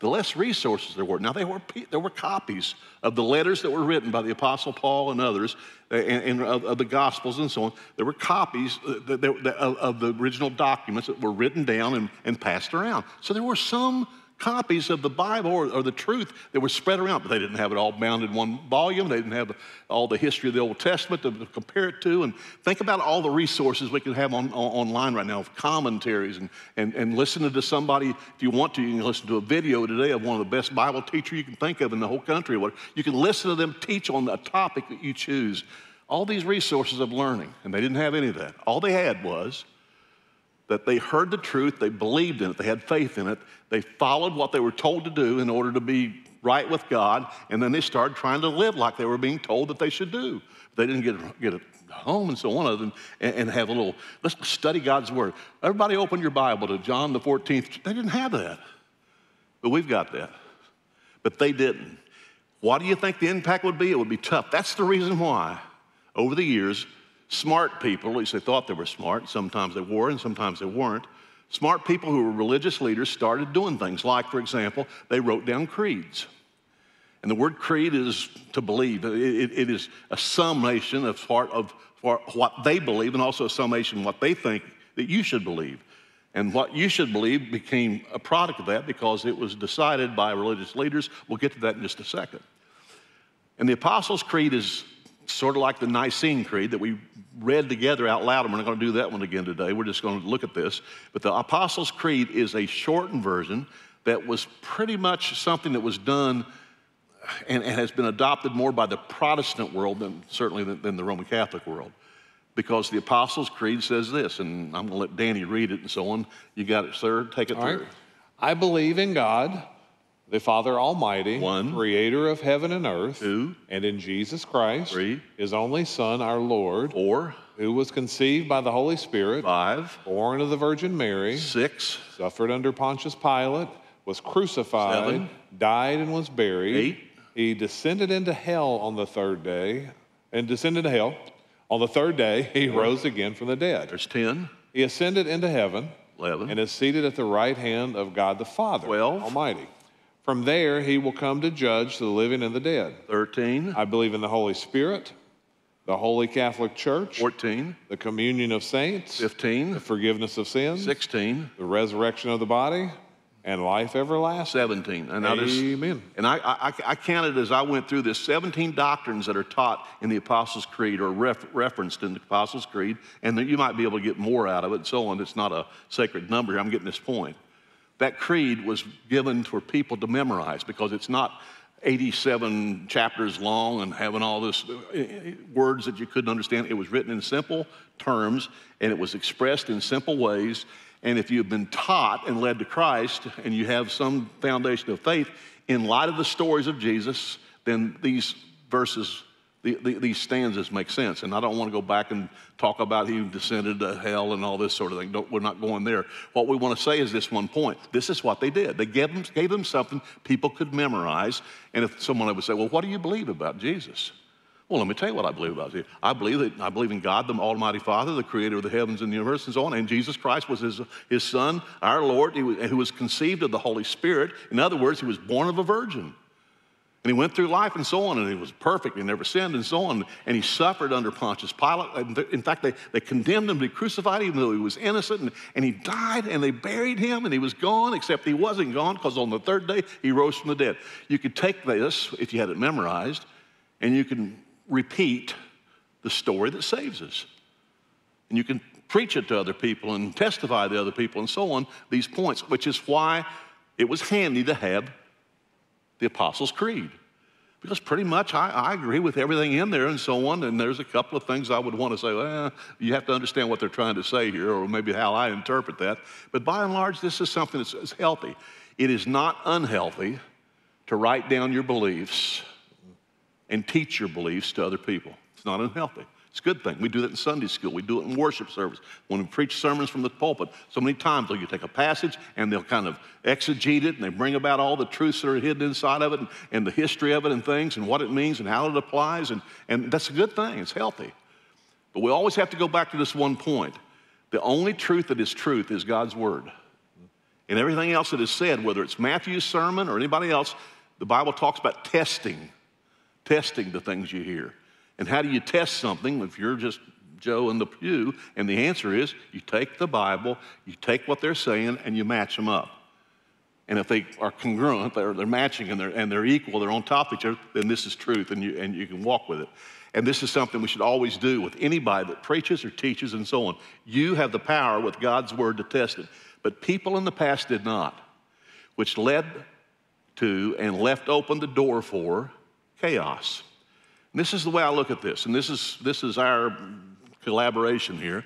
the less resources there were. Now, there were, there were copies of the letters that were written by the Apostle Paul and others, and, and of, of, the Gospels and so on. There were copies uh, of, of the original documents that were written down and, and passed around. So there were some copies of the Bible or, or, the truth that were spread around, but they didn't have it all bound in one volume. They didn't have all the history of the Old Testament to, to compare it to. And think about all the resources we can have on, on, online right now of commentaries and, and, and listening to somebody. If you want to, you can listen to a video today of one of the best Bible teachers you can think of in the whole country. You can listen to them teach on a topic that you choose. All these resources of learning, and they didn't have any of that. All they had was that they heard the truth, they believed in it, they had faith in it, they followed what they were told to do in order to be right with God, and then they started trying to live like they were being told that they should do. They didn't get, get it home and so on and, and have a little, let's study God's Word. Everybody open your Bible to John the 14th. They didn't have that, but we've got that. But they didn't. What do you think the impact would be? It would be tough. That's the reason why, over the years, smart people, at least they thought they were smart, sometimes they were and sometimes they weren't. Smart people who were religious leaders started doing things like, for example, they wrote down creeds. And the word creed is to believe. it, it, it is a summation of part of what they believe and also a summation of what they think that you should believe. And what you should believe became a product of that because it was decided by religious leaders. We'll get to that in just a second. And the Apostles' Creed is sort of like the Nicene Creed that we read together out loud, and we're not going to do that one again today. We're just going to look at this. But the Apostles' Creed is a shortened version that was pretty much something that was done and, and has been adopted more by the Protestant world than certainly than, than the Roman Catholic world. Because the Apostles' Creed says this, and I'm going to let Danny read it and so on. You got it, sir? Take it All through. Right. I believe in God the Father Almighty, One. creator of heaven and earth, Two. and in Jesus Christ, Three. his only Son, our Lord, Four. who was conceived by the Holy Spirit, Five. born of the Virgin Mary, Six. suffered under Pontius Pilate, was crucified, Seven. died, and was buried. Eight. He descended into hell on the third day, and descended to hell. On the third day, he rose again from the dead. There's ten. He ascended into heaven Eleven. and is seated at the right hand of God the Father Twelve. Almighty. From there, he will come to judge the living and the dead. Thirteen. I believe in the Holy Spirit, the Holy Catholic Church, Fourteen. the communion of saints, Fifteen. the forgiveness of sins, Sixteen. the resurrection of the body, and life everlasting. 17. And Amen. And I, I, I counted as I went through this 17 doctrines that are taught in the Apostles' Creed or ref, referenced in the Apostles' Creed, and that you might be able to get more out of it and so on. It's not a sacred number here. I'm getting this point. That creed was given for people to memorize because it's not 87 chapters long and having all this uh, uh, words that you couldn't understand. It was written in simple terms and it was expressed in simple ways. And if you've been taught and led to Christ and you have some foundation of faith in light of the stories of Jesus, then these verses the, the, these stanzas make sense. And I don't want to go back and talk about he descended to hell and all this sort of thing. Don't, we're not going there. What we want to say is this one point. This is what they did. They gave them, gave them something people could memorize. And if someone would say, well, what do you believe about Jesus? Well, let me tell you what I believe about Jesus. I believe that I believe in God, the Almighty Father, the creator of the heavens and the universe and so on. And Jesus Christ was his, his son, our Lord, was, who was conceived of the Holy Spirit. In other words, he was born of a virgin. And he went through life and so on, and he was perfect. He never sinned and so on. And he suffered under Pontius Pilate. Uh, in fact, they, they condemned him to be crucified even though he was innocent. And, and he died, and they buried him, and he was gone, except he wasn't gone because on the third day he rose from the dead. You could take this, if you had it memorized, and you can repeat the story that saves us. And you can preach it to other people and testify to other people and so on, these points, which is why it was handy to have the Apostles' Creed. Because pretty much I, I, agree with everything in there and so on. And there's a couple of things I would want to say, well, you have to understand what they're trying to say here, or maybe how I interpret that. But by and large, this is something that's healthy. It is not unhealthy to write down your beliefs and teach your beliefs to other people. It's not unhealthy. It's a good thing. We do that in Sunday school. We do it in worship service. When we preach sermons from the pulpit, so many times they'll you take a passage and they'll kind of exegete it and they bring about all the truths that are hidden inside of it and, and the history of it and things and what it means and how it applies. And, and that's a good thing. It's healthy. But we always have to go back to this one point. The only truth that is truth is God's word. And everything else that is said, whether it's Matthew's sermon or anybody else, the Bible talks about testing, testing the things you hear. And how do you test something if you're just Joe in the pew? And the answer is you take the Bible, you take what they're saying, and you match them up. And if they are congruent, they're, they're matching and they're, and they're equal, they're on top of each other, then this is truth and you, and you can walk with it. And this is something we should always do with anybody that preaches or teaches and so on. You have the power with God's word to test it. But people in the past did not, which led to and left open the door for chaos. This is the way I look at this, and this is, this is our collaboration here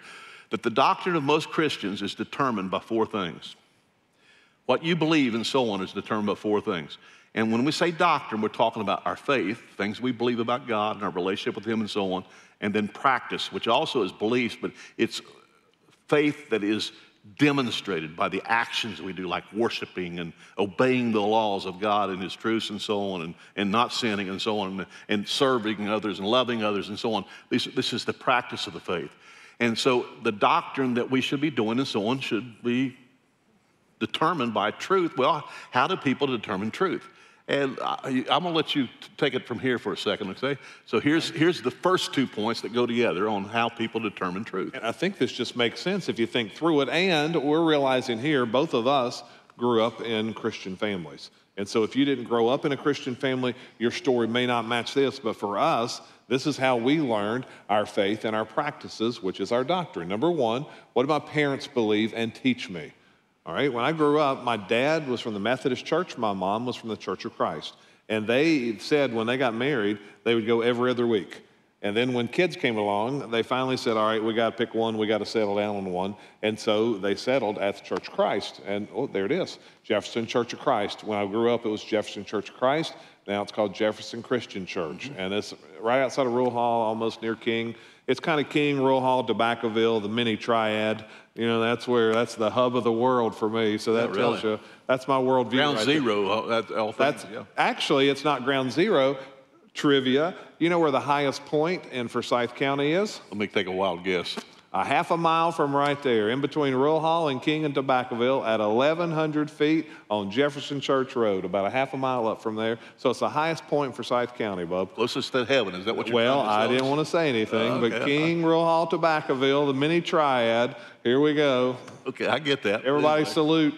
that the doctrine of most Christians is determined by four things. What you believe and so on is determined by four things. And when we say doctrine, we're talking about our faith, things we believe about God and our relationship with Him and so on, and then practice, which also is beliefs, but it's faith that is demonstrated by the actions we do, like worshiping and obeying the laws of God and His truths and so on, and, and not sinning and so on, and, and serving others and loving others and so on. This, this is the practice of the faith. And so the doctrine that we should be doing and so on should be determined by truth. Well, how do people determine truth? And I, am going to let you take it from here for a second, okay? So here's, here's the first two points that go together on how people determine truth. And I think this just makes sense if you think through it. And we're realizing here, both of us grew up in Christian families. And so if you didn't grow up in a Christian family, your story may not match this. But for us, this is how we learned our faith and our practices, which is our doctrine. Number one, what do my parents believe and teach me? All right, when I grew up, my dad was from the Methodist Church, my mom was from the Church of Christ. And they said when they got married, they would go every other week. And then when kids came along, they finally said, All right, we got to pick one, we got to settle down on one. And so they settled at the Church of Christ. And oh, there it is Jefferson Church of Christ. When I grew up, it was Jefferson Church of Christ. Now it's called Jefferson Christian Church. Mm-hmm. And it's right outside of Rural Hall, almost near King. It's kind of King, Rural Hall, Tobaccoville, the mini triad. You know, that's where that's the hub of the world for me. So that tells you that's my worldview. Ground right zero. That, all that's yeah. actually it's not ground zero. Trivia. You know where the highest point in Forsyth County is? Let me take a wild guess a half a mile from right there, in between Rural Hall and King and Tobaccoville, at 1,100 feet on Jefferson Church Road, about a half a mile up from there. So it's the highest point for Forsyth County, Bub. Closest to heaven, is that what you're Well, I didn't want to say anything, uh, okay. but King, Rural Hall, Tobaccoville, the mini triad, here we go. Okay, I get that. Everybody salute.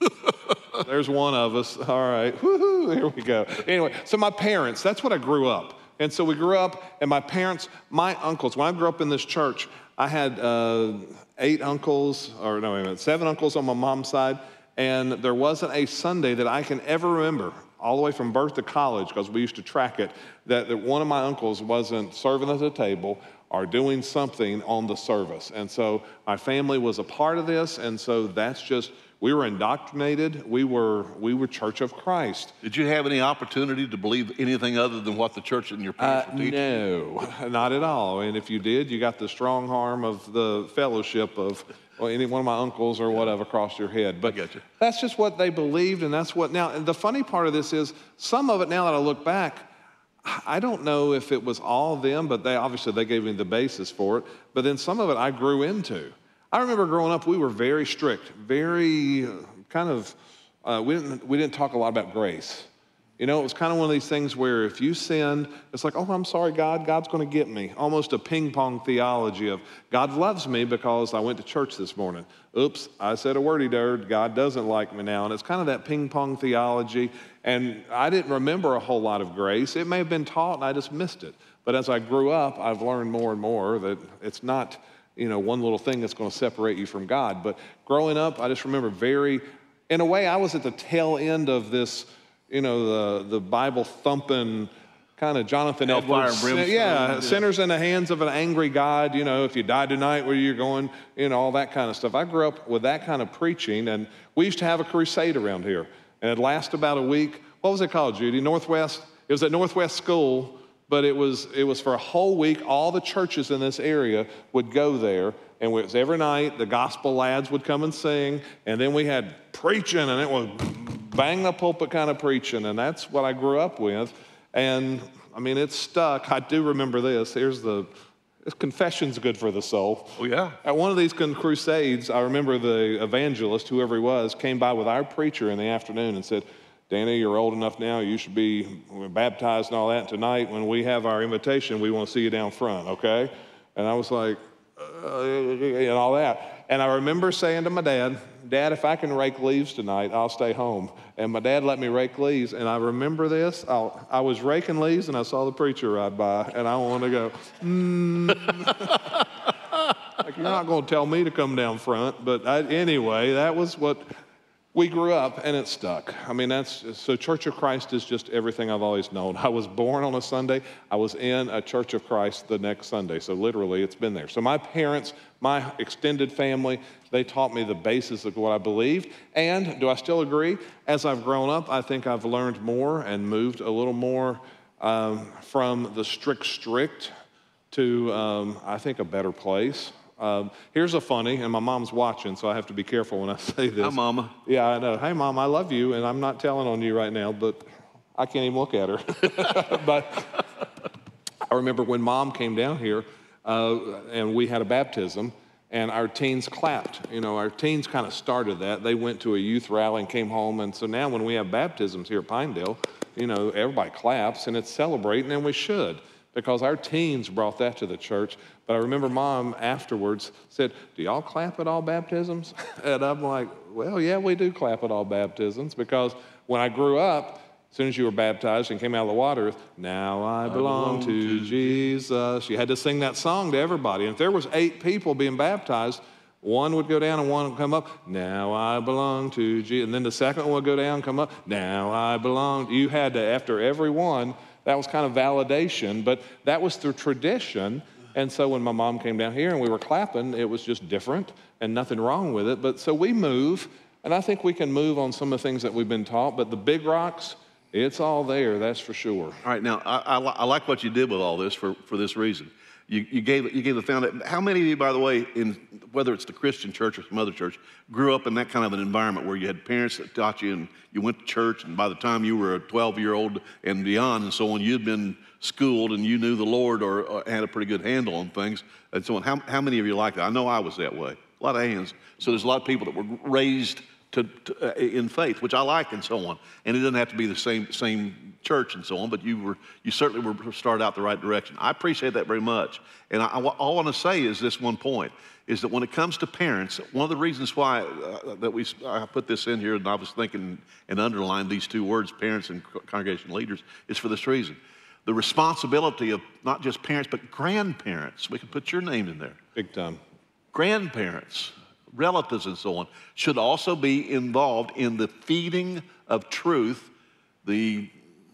There's one of us. All right. Woohoo, here we go. Anyway, so my parents, that's what I grew up. And so we grew up, and my parents, my uncles, when I grew up in this church, I had uh, eight uncles, or no, wait a minute, seven uncles on my mom's side, and there wasn't a Sunday that I can ever remember, all the way from birth to college, because we used to track it, that, that one of my uncles wasn't serving at the table or doing something on the service. And so my family was a part of this, and so that's just we were indoctrinated. We were, we were Church of Christ. Did you have any opportunity to believe anything other than what the church and your parents uh, were teaching? No, not at all. And if you did, you got the strong arm of the fellowship of well, any one of my uncles or whatever across your head. But that's just what they believed, and that's what now. And the funny part of this is, some of it now that I look back, I don't know if it was all them, but they obviously they gave me the basis for it. But then some of it I grew into. I remember growing up, we were very strict, very uh, kind of, uh, we, didn't, we didn't talk a lot about grace. You know, it was kind of one of these things where if you sinned, it's like, oh, I'm sorry, God, God's going to get me. Almost a ping pong theology of God loves me because I went to church this morning. Oops, I said a wordy word. God doesn't like me now. And it's kind of that ping pong theology. And I didn't remember a whole lot of grace. It may have been taught and I just missed it. But as I grew up, I've learned more and more that it's not, you know, one little thing that's going to separate you from God. But growing up, I just remember very, in a way, I was at the tail end of this you know, the, the Bible thumping kind of Jonathan Edwards. and brimstone, yeah, yeah. sinners in the hands of an angry God. You know, if you die tonight, where you're going, you know, all that kind of stuff. I grew up with that kind of preaching, and we used to have a crusade around here, and it lasted about a week. What was it called, Judy? Northwest. It was at Northwest School, but it was it was for a whole week. All the churches in this area would go there, and it was every night. The gospel lads would come and sing, and then we had preaching, and it was bang the pulpit kind of preaching, and that's what I grew up with. And I mean, it's stuck. I do remember this. Here's the confession's good for the soul. Oh, yeah. At one of these crusades, I remember the evangelist, whoever he was, came by with our preacher in the afternoon and said, Danny, you're old enough now. You should be baptized and all that. Tonight, when we have our invitation, we want to see you down front, okay? And I was like, uh, and all that. And I remember saying to my dad, Dad, if I can rake leaves tonight, I'll stay home. And my dad let me rake leaves. And I remember this. i I was raking leaves and I saw the preacher ride by. And I wanted to go, mm. like, you're not going to tell me to come down front. But I, anyway, that was what we grew up and it stuck. I mean, that's so Church of Christ is just everything I've always known. I was born on a Sunday, I was in a Church of Christ the next Sunday. So literally, it's been there. So my parents, my extended family, they taught me the basis of what I believed. And do I still agree? As I've grown up, I think I've learned more and moved a little more um, from the strict, strict to, um, I think, a better place. Um, here's a funny, and my mom's watching, so I have to be careful when I say this. Hi, Mama. Yeah, I know. Hey, mom, I love you, and I'm not telling on you right now, but I can't even look at her. but I remember when mom came down here, uh, and we had a baptism, and our teens clapped. You know, our teens kind of started that. They went to a youth rally and came home, and so now when we have baptisms here at Pinedale, you know, everybody claps, and it's celebrating, and we should because our teens brought that to the church. But I remember mom afterwards said, Do y'all clap at all baptisms? And I'm like, Well, yeah, we do clap at all baptisms because when I grew up, as soon as you were baptized and came out of the water, now I belong, to, Jesus. You had to sing that song to everybody. And if there was eight people being baptized, one would go down and one would come up. Now I belong to Jesus. And then the second one would go down come up. Now I belong. You had to, after every one, that was kind of validation, but that was the tradition. And so when my mom came down here and we were clapping, it was just different and nothing wrong with it. But so we move, and I think we can move on some of the things that we've been taught, but the big rocks, it's all there, that's for sure. All right, now I, I, I like what you did with all this for, for this reason. You, you gave you gave the foundation. How many of you, by the way, in whether it's the Christian church or some other church, grew up in that kind of an environment where you had parents that taught you, and you went to church, and by the time you were a 12 year old and beyond, and so on, you'd been schooled and you knew the Lord or, or had a pretty good handle on things, and so on. How, how many of you like that? I know I was that way. A lot of hands. So there's a lot of people that were raised to, to, uh, in faith, which I like, and so on. And it doesn't have to be the same same church and so on, but you were you certainly were started out the right direction. I appreciate that very much. And I, I, all I want to say is this one point: is that when it comes to parents, one of the reasons why uh, that we I put this in here, and I was thinking and underlined these two words, parents and congregation leaders, is for this reason. The responsibility of not just parents, but grandparents. We can put your name in there. Big time. Grandparents relatives and so on, should also be involved in the feeding of truth, the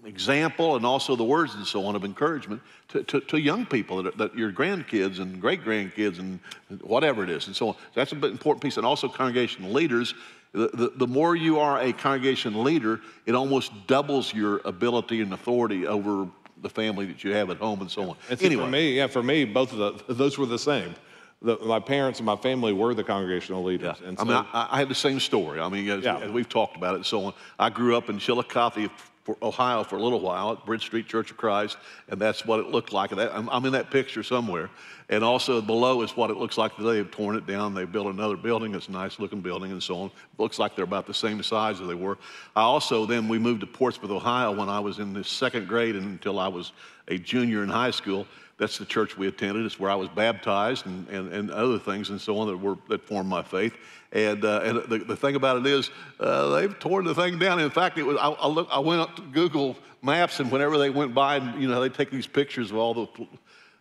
example, and also the words and so on of encouragement to, to, to young people that, that your grandkids and great grandkids and whatever it is and so on. That's an important piece. And also, congregation leaders. The, the, the more you are a congregation leader, it almost doubles your ability and authority over the family that you have at home and so on. And see, anyway. for me, yeah, for me, both of the, those were the same the, my parents and my family were the congregational leaders. Yeah. And so, I mean, I, I, had the same story. I mean, as, yeah. as, we've talked about it and so on. I grew up in Chillicothe, for Ohio for a little while at Bridge Street Church of Christ, and that's what it looked like. I'm, I'm in that picture somewhere. And also below is what it looks like today. They've torn it down. They've built another building. It's a nice looking building and so on. It looks like they're about the same size as they were. I also then we moved to Portsmouth, Ohio when I was in the second grade and until I was a junior in high school. That's the church we attended. It's where I was baptized and, and, and other things and so on that, were, that formed my faith. And, uh, and the, the thing about it is, uh, they've torn the thing down. In fact, it was, I, I, look, I went up to Google Maps, and whenever they went by, and, you know, they take these pictures of all the,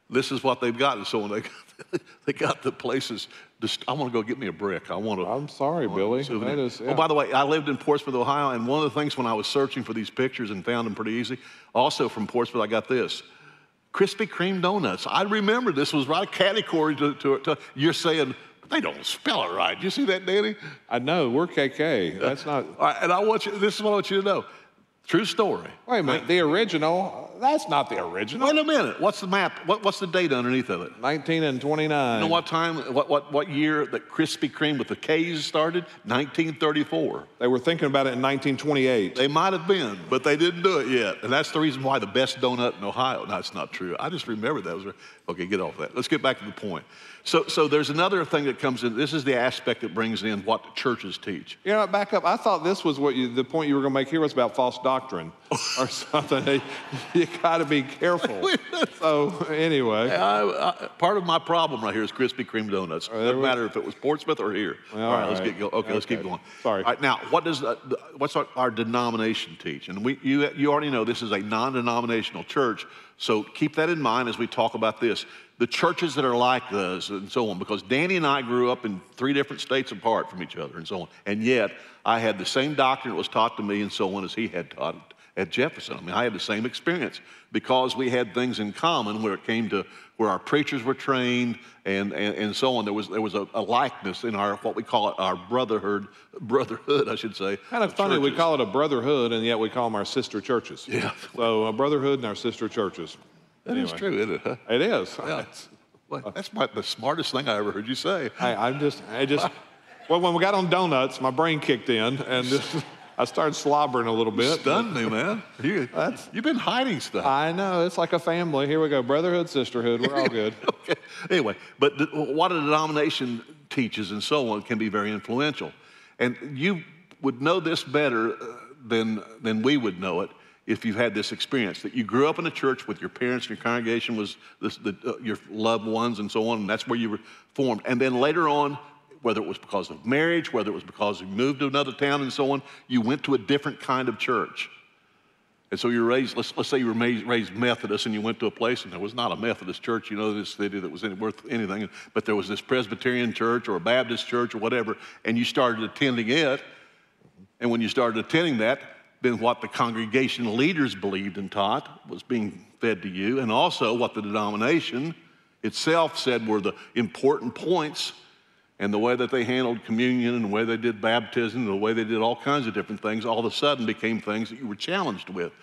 this is what they've got. And so on. They, they got the places. I want to go get me a brick. I want to. I'm sorry, Billy. Is, yeah. Oh, by the way, I lived in Portsmouth, Ohio, and one of the things when I was searching for these pictures and found them pretty easy, also from Portsmouth, I got this. Krispy Kreme donuts. I remember this was right a category to, to, to you're saying they don't spell it right. You see that, Danny? I know. We're KK. That's not. All right, and I want you. This is what I want you to know. True story. Wait a minute. The original, that's not the original. Wait a minute. What's the map? What, what's the date underneath of it? 19 and 29. You know what time, what, what, what year that Krispy Kreme with the K's started? 1934. They were thinking about it in 1928. They might have been, but they didn't do it yet. And that's the reason why the best donut in Ohio. No, it's not true. I just remember that. Was, okay, get off that. Let's get back to the point. So, so there's another thing that comes in. This is the aspect that brings in what churches teach. You know, back up. I thought this was what you, the point you were going to make here was about false doctrine or something. You got to be careful. so anyway, I, I, part of my problem right here is Krispy Kreme donuts. Right, Doesn't matter if it was Portsmouth or here. All, all right, right, let's get go. Okay, okay, let's keep going. Sorry. All right, now what does uh, what's our, our denomination teach? And we you you already know this is a non-denominational church. So keep that in mind as we talk about this the churches that are like this and so on, because Danny and I grew up in three different states apart from each other and so on. And yet, I had the same doctrine that was taught to me and so on as he had taught at Jefferson. I mean, I had the same experience because we had things in common where it came to where our preachers were trained and, and, and so on. There was, there was a, a likeness in our, what we call it, our brotherhood, brotherhood, I should say. Kind of, of funny, churches. we call it a brotherhood, and yet we call them our sister churches. Yeah. So a brotherhood and our sister churches. That anyway. is true, isn't it? Huh? It is. Yeah. Well, that's my, the smartest thing I ever heard you say. I, I'm just, I just, well, when we got on donuts, my brain kicked in, and just, I started slobbering a little bit. Stunned me, man. You, that's, you've been hiding stuff. I know. It's like a family. Here we go. Brotherhood, sisterhood. We're all good. okay. Anyway, but the, what a denomination teaches and so on can be very influential. And you would know this better uh, than, than we would know it if you've had this experience that you grew up in a church with your parents, your congregation was this, the, uh, your loved ones, and so on, and that's where you were formed. And then later on, whether it was because of marriage, whether it was because you moved to another town, and so on, you went to a different kind of church. And so you were raised, let's, let's say you were raised Methodist and you went to a place and there was not a Methodist church, you know, this city that was any, worth anything, but there was this Presbyterian church or a Baptist church or whatever, and you started attending it. And when you started attending that, then what the congregation leaders believed and taught was being fed to you, and also what the denomination itself said were the important points and the way that they handled communion and the way they did baptism and the way they did all kinds of different things all of a sudden became things that you were challenged with.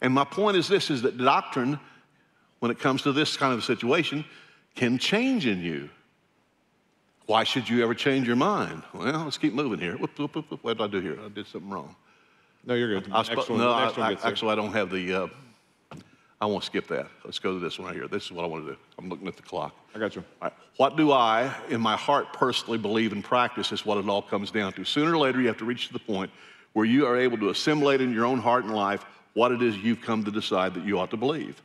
And my point is this is that doctrine, when it comes to this kind of situation, can change in you. Why should you ever change your mind? Well, let's keep moving here. What, what, what, what did I do here? I did something wrong. No, you're good. I sp- no, I, I, actually, I don't have the. Uh, I won't skip that. Let's go to this one right here. This is what I want to do. I'm looking at the clock. I got you. Right. What do I, in my heart, personally believe and practice is what it all comes down to. Sooner or later, you have to reach the point where you are able to assimilate in your own heart and life what it is you've come to decide that you ought to believe.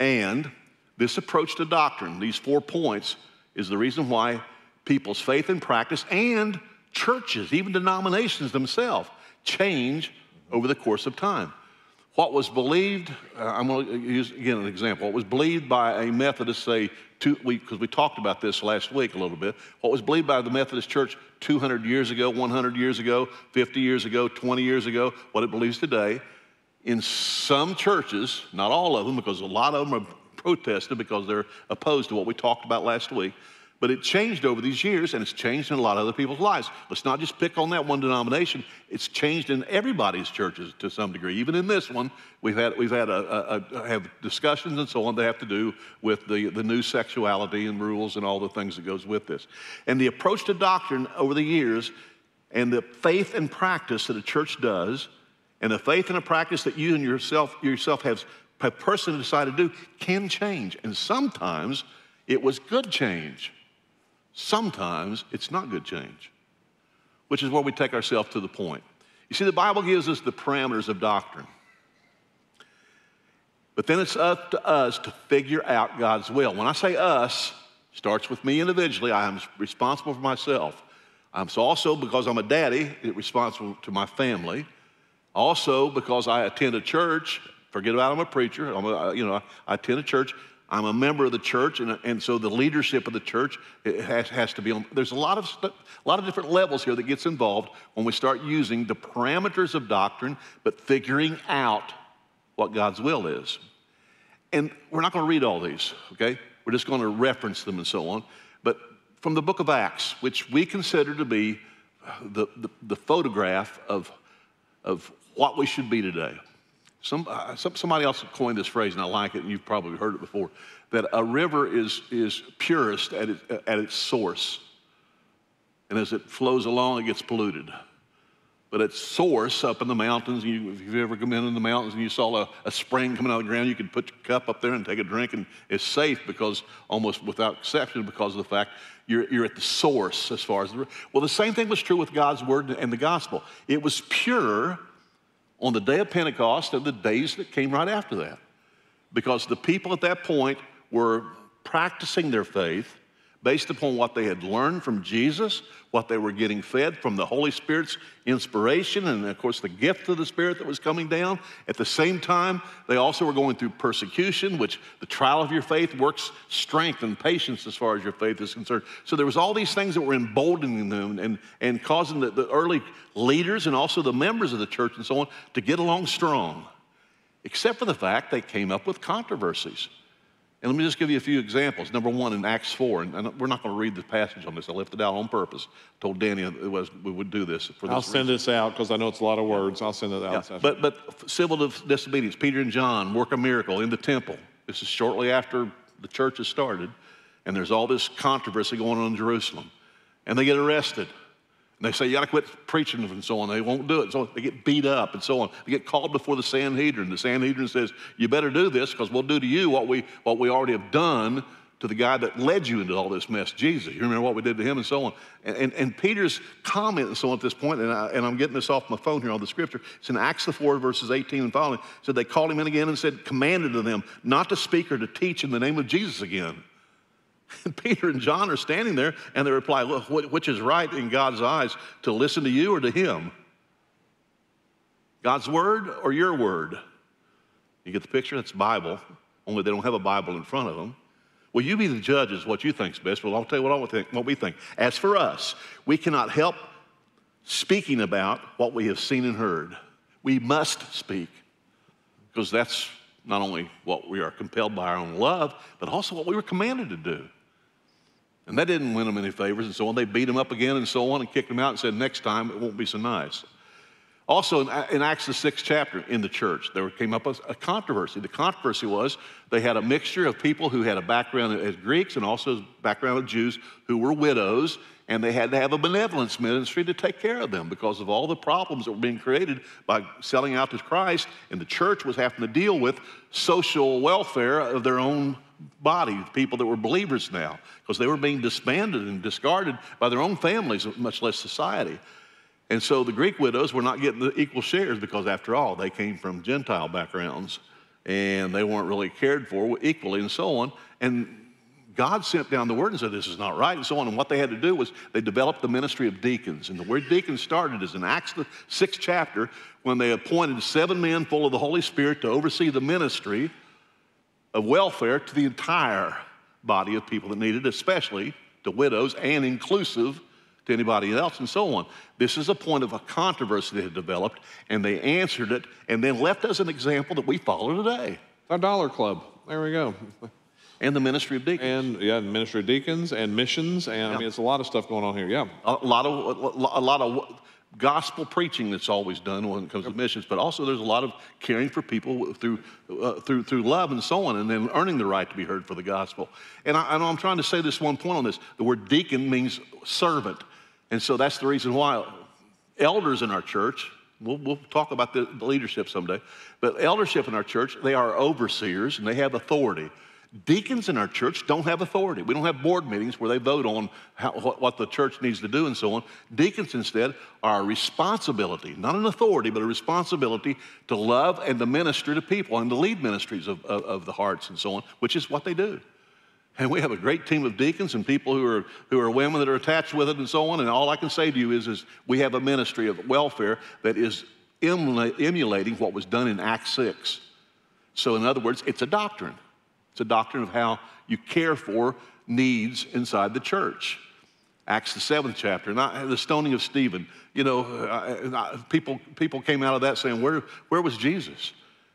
And this approach to doctrine, these four points, is the reason why people's faith and practice and churches, even denominations themselves, change over the course of time. What was believed, uh, I'm going to use again an example. What was believed by a Methodist, say, because we, we talked about this last week a little bit. What was believed by the Methodist Church 200 years ago, 100 years ago, 50 years ago, 20 years ago, what it believes today, in some churches, not all of them, because a lot of them are protested because they're opposed to what we talked about last week. But it changed over these years, and it's changed in a lot of other people's lives. Let's not just pick on that one denomination. It's changed in everybody's churches to some degree. Even in this one, we've had, we've had a, a, a, have discussions and so on that have to do with the, the new sexuality and rules and all the things that goes with this. And the approach to doctrine over the years and the faith and practice that a church does And the faith and the practice that you and yourself, yourself have personally decided to do can change. And sometimes it was good change. Sometimes it's not good change, which is where we take ourselves to the point. You see, the Bible gives us the parameters of doctrine. But then it's up to us to figure out God's will. When I say us, starts with me individually. I am responsible for myself. I'm also, because I'm a daddy, responsible to my family. Also, because I attend a church, forget about I'm a preacher, I'm a, you know, I attend a church. I'm a member of the church, and, and so the leadership of the church has, has to be on. There's a lot, of st- a lot of different levels here that gets involved when we start using the parameters of doctrine, but figuring out what God's will is. And we're not going to read all these, okay? We're just going to reference them and so on. But from the book of Acts, which we consider to be the, the, the photograph of, of what we should be today. Some, uh, some, somebody else coined this phrase, and I like it, and you've probably heard it before that a river is, is purest at, it, at its source. And as it flows along, it gets polluted. But its source up in the mountains, you, if you've ever come in in the mountains and you saw a, a, spring coming out of the ground, you could put your cup up there and take a drink, and it's safe because, almost without exception, because of the fact you're, you're at the source as far as the. Well, the same thing was true with God's word and the gospel. It was pure on the day of Pentecost and the days that came right after that. Because the people at that point were practicing their faith based upon what they had learned from Jesus, what they were getting fed from the Holy Spirit's inspiration, and of course the gift of the Spirit that was coming down. At the same time, they also were going through persecution, which the trial of your faith works strength and patience as far as your faith is concerned. So there was all these things that were emboldening them and, and causing the, the early leaders and also the members of the church and so on to get along strong, except for the fact they came up with controversies. And let me just give you a few examples. Number one, in Acts 4, and we're not going to read the passage on this. I left it out on purpose. I Told Danny it was, we would do this for this I'll send reason. this out because I know it's a lot of words. I'll send it out. Yeah, but, but civil disobedience, Peter and John work a miracle in the temple. This is shortly after the church has started, and there's all this controversy going on in Jerusalem. And they get arrested. And they say, you got to quit preaching and so on. They won't do it. So they get beat up and so on. They get called before the Sanhedrin. The Sanhedrin says, you better do this because we'll do to you what we, what we already have done to the guy that led you into all this mess, Jesus. You remember what we did to him and so on. And, and, and Peter's comment and so on at this point, and, I, and I'm getting this off my phone here on the scripture. It's in Acts the 4, verses 18 and following. Said they called him in again and said, commanded to them not to speak or to teach in the name of Jesus again. And Peter and John are standing there and they reply, Look, which is right in God's eyes, to listen to you or to him? God's word or your word? You get the picture? That's Bible, only they don't have a Bible in front of them. Well, you be the judge judges what you think's best. Well, I'll tell you what, I think, what we think. As for us, we cannot help speaking about what we have seen and heard. We must speak because that's not only what we are compelled by our own love, but also what we were commanded to do. And that didn't win them any favors and so on. They beat him up again and so on and kicked him out and said, next time it won't be so nice. Also, in, Acts, the sixth chapter, in the church, there came up a, a, controversy. The controversy was they had a mixture of people who had a background as Greeks and also a background of Jews who were widows, and they had to have a benevolence ministry to take care of them because of all the problems that were being created by selling out to Christ, and the church was having to deal with social welfare of their own body, people that were believers now, because they were being disbanded and discarded by their own families, much less society. And so the Greek widows were not getting the equal shares because, after all, they came from Gentile backgrounds and they weren't really cared for equally and so on. And God sent down the word and said, This is not right, and so on. And what they had to do was they developed the ministry of deacons. And the word deacons started is in Acts, the sixth chapter, when they appointed seven men full of the Holy Spirit to oversee the ministry of welfare to the entire body of people that needed, especially to widows and inclusive to anybody else, and so on. This is a point of a controversy that had developed, and they answered it and then left us an example that we follow today. Our Dollar Club. There we go. And the ministry of deacons. And yeah, ministry of deacons and missions, and yeah. I mean, it's a lot of stuff going on here. Yeah, a lot of a lot of gospel preaching that's always done when it comes to missions, but also there's a lot of caring for people through, uh, through, through love and so on, and then earning the right to be heard for the gospel. And I, know I'm trying to say this one point on this. The word deacon means servant. And so that's the reason why elders in our church We'll, we'll talk about the leadership someday. But eldership in our church, they are overseers and they have authority. Deacons in our church don't have authority. We don't have board meetings where they vote on how, what, the church needs to do and so on. Deacons instead are a responsibility, not an authority, but a responsibility to love and to minister to people and to lead ministries of, of, of the hearts and so on, which is what they do. And we have a great team of deacons and people who are, who are women that are attached with it and so on. And all I can say to you is, is we have a ministry of welfare that is emulating what was done in Acts 6. So, in other words, it's a doctrine. It's a doctrine of how you care for needs inside the church. Acts the seventh chapter, not the stoning of Stephen. You know, people, people came out of that saying, where, where was Jesus?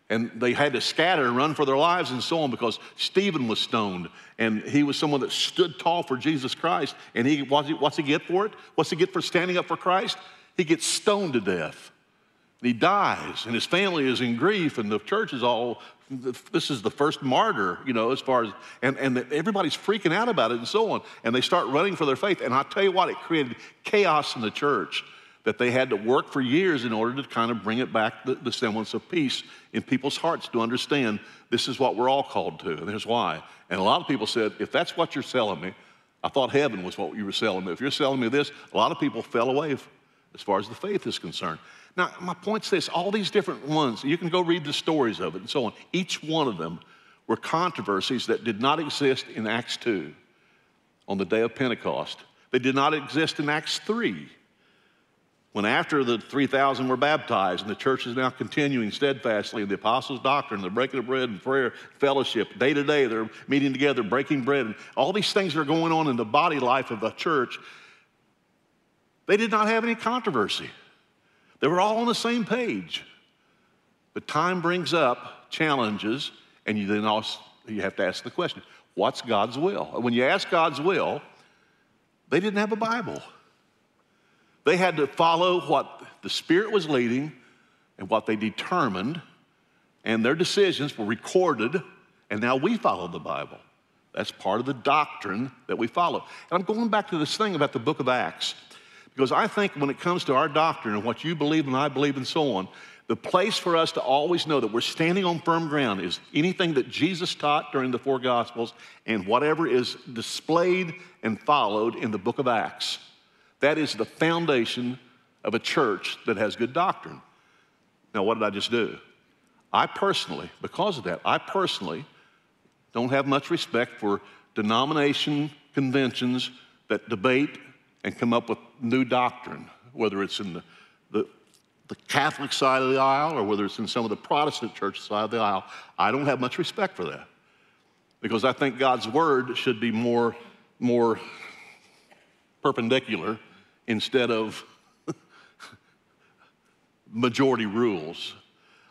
And they had to scatter and run for their lives and so on because Stephen was stoned. And he was someone that stood tall for Jesus Christ. And he, what's he, what's he get for it? What's he get for standing up for Christ? He gets stoned to death. And he dies, and his family is in grief, and the church is all this is the first martyr, you know, as far as, and, and everybody's freaking out about it and so on. And they start running for their faith. And I tell you what, it created chaos in the church that they had to work for years in order to kind of bring it back the, the semblance of peace in people's hearts to understand this is what we're all called to. And here's why. And a lot of people said, if that's what you're selling me, I thought heaven was what you were selling me. If you're selling me this, a lot of people fell away as far as the faith is concerned. Now, my point's this all these different ones, you can go read the stories of it and so on. Each one of them were controversies that did not exist in Acts 2 on the day of Pentecost. They did not exist in Acts 3 when after the 3,000 were baptized and the church is now continuing steadfastly in the apostles' doctrine, the breaking of bread and prayer, fellowship, day to day, they're meeting together, breaking bread, and all these things are going on in the body life of the church. They did not have any controversy. They were all on the same page. But time brings up challenges, and you then also you have to ask the question, what's God's will? When you ask God's will, they didn't have a Bible. They had to follow what the Spirit was leading and what they determined, and their decisions were recorded, and now we follow the Bible. That's part of the doctrine that we follow. And I'm going back to this thing about the book of Acts. Because I think when it comes to our doctrine and what you believe and I believe and so on, the place for us to always know that we're standing on firm ground is anything that Jesus taught during the four Gospels and whatever is displayed and followed in the book of Acts. That is the foundation of a church that has good doctrine. Now, what did I just do? I personally, because of that, I personally don't have much respect for denomination conventions that debate and come up with new doctrine, whether it's in the, the, the Catholic side of the aisle or whether it's in some of the Protestant church side of the aisle. I don't have much respect for that because I think God's word should be more, more perpendicular instead of majority rules.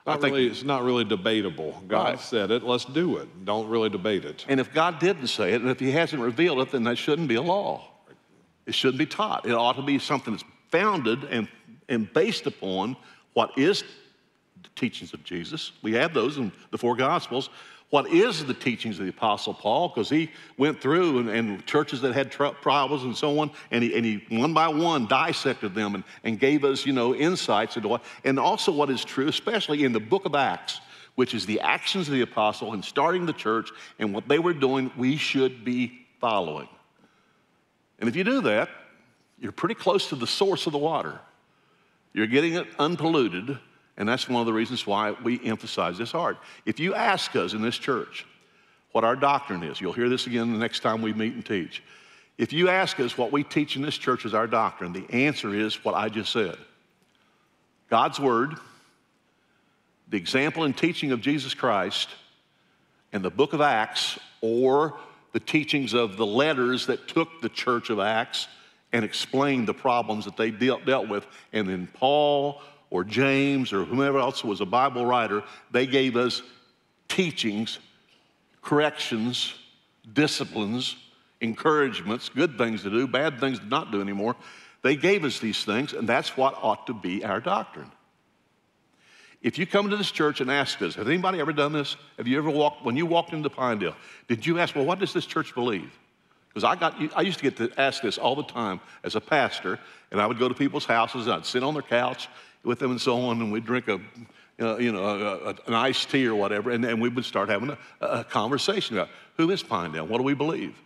Not think, really, it's not really debatable. God right. said it, let's do it. Don't really debate it. And if God didn't say it, and if He hasn't revealed it, then that shouldn't be a law. It shouldn't be taught. It ought to be something that's founded and, and based upon what is the teachings of Jesus. We have those in the four Gospels. What is the teachings of the Apostle Paul? Because he went through and, and churches that had tr- problems and so on, and he, and he one by one dissected them and, and gave us, you know, insights into what, and also what is true, especially in the book of Acts, which is the actions of the apostle in starting the church and what they were doing, we should be following. And if you do that, you're pretty close to the source of the water. You're getting it unpolluted, and that's one of the reasons why we emphasize this hard. If you ask us in this church what our doctrine is, you'll hear this again the next time we meet and teach. If you ask us what we teach in this church is our doctrine, the answer is what I just said God's Word, the example and teaching of Jesus Christ, and the book of Acts, or the teachings of the letters that took the church of Acts and explained the problems that they dealt, dealt with. And then Paul or James or whomever else was a Bible writer, they gave us teachings, corrections, disciplines, encouragements, good things to do, bad things to not do anymore. They gave us these things, and that's what ought to be our doctrine. If you come to this church and ask us, has anybody ever done this? Have you ever walked, when you walked into Pinedale, did you ask, well, what does this church believe? Because I got, I used to get to ask this all the time as a pastor, and I would go to people's houses, and I'd sit on their couch with them and so on, and we'd drink a, you know, a, a, an iced tea or whatever, and then we would start having a, a conversation about who is Pinedale, what do we believe?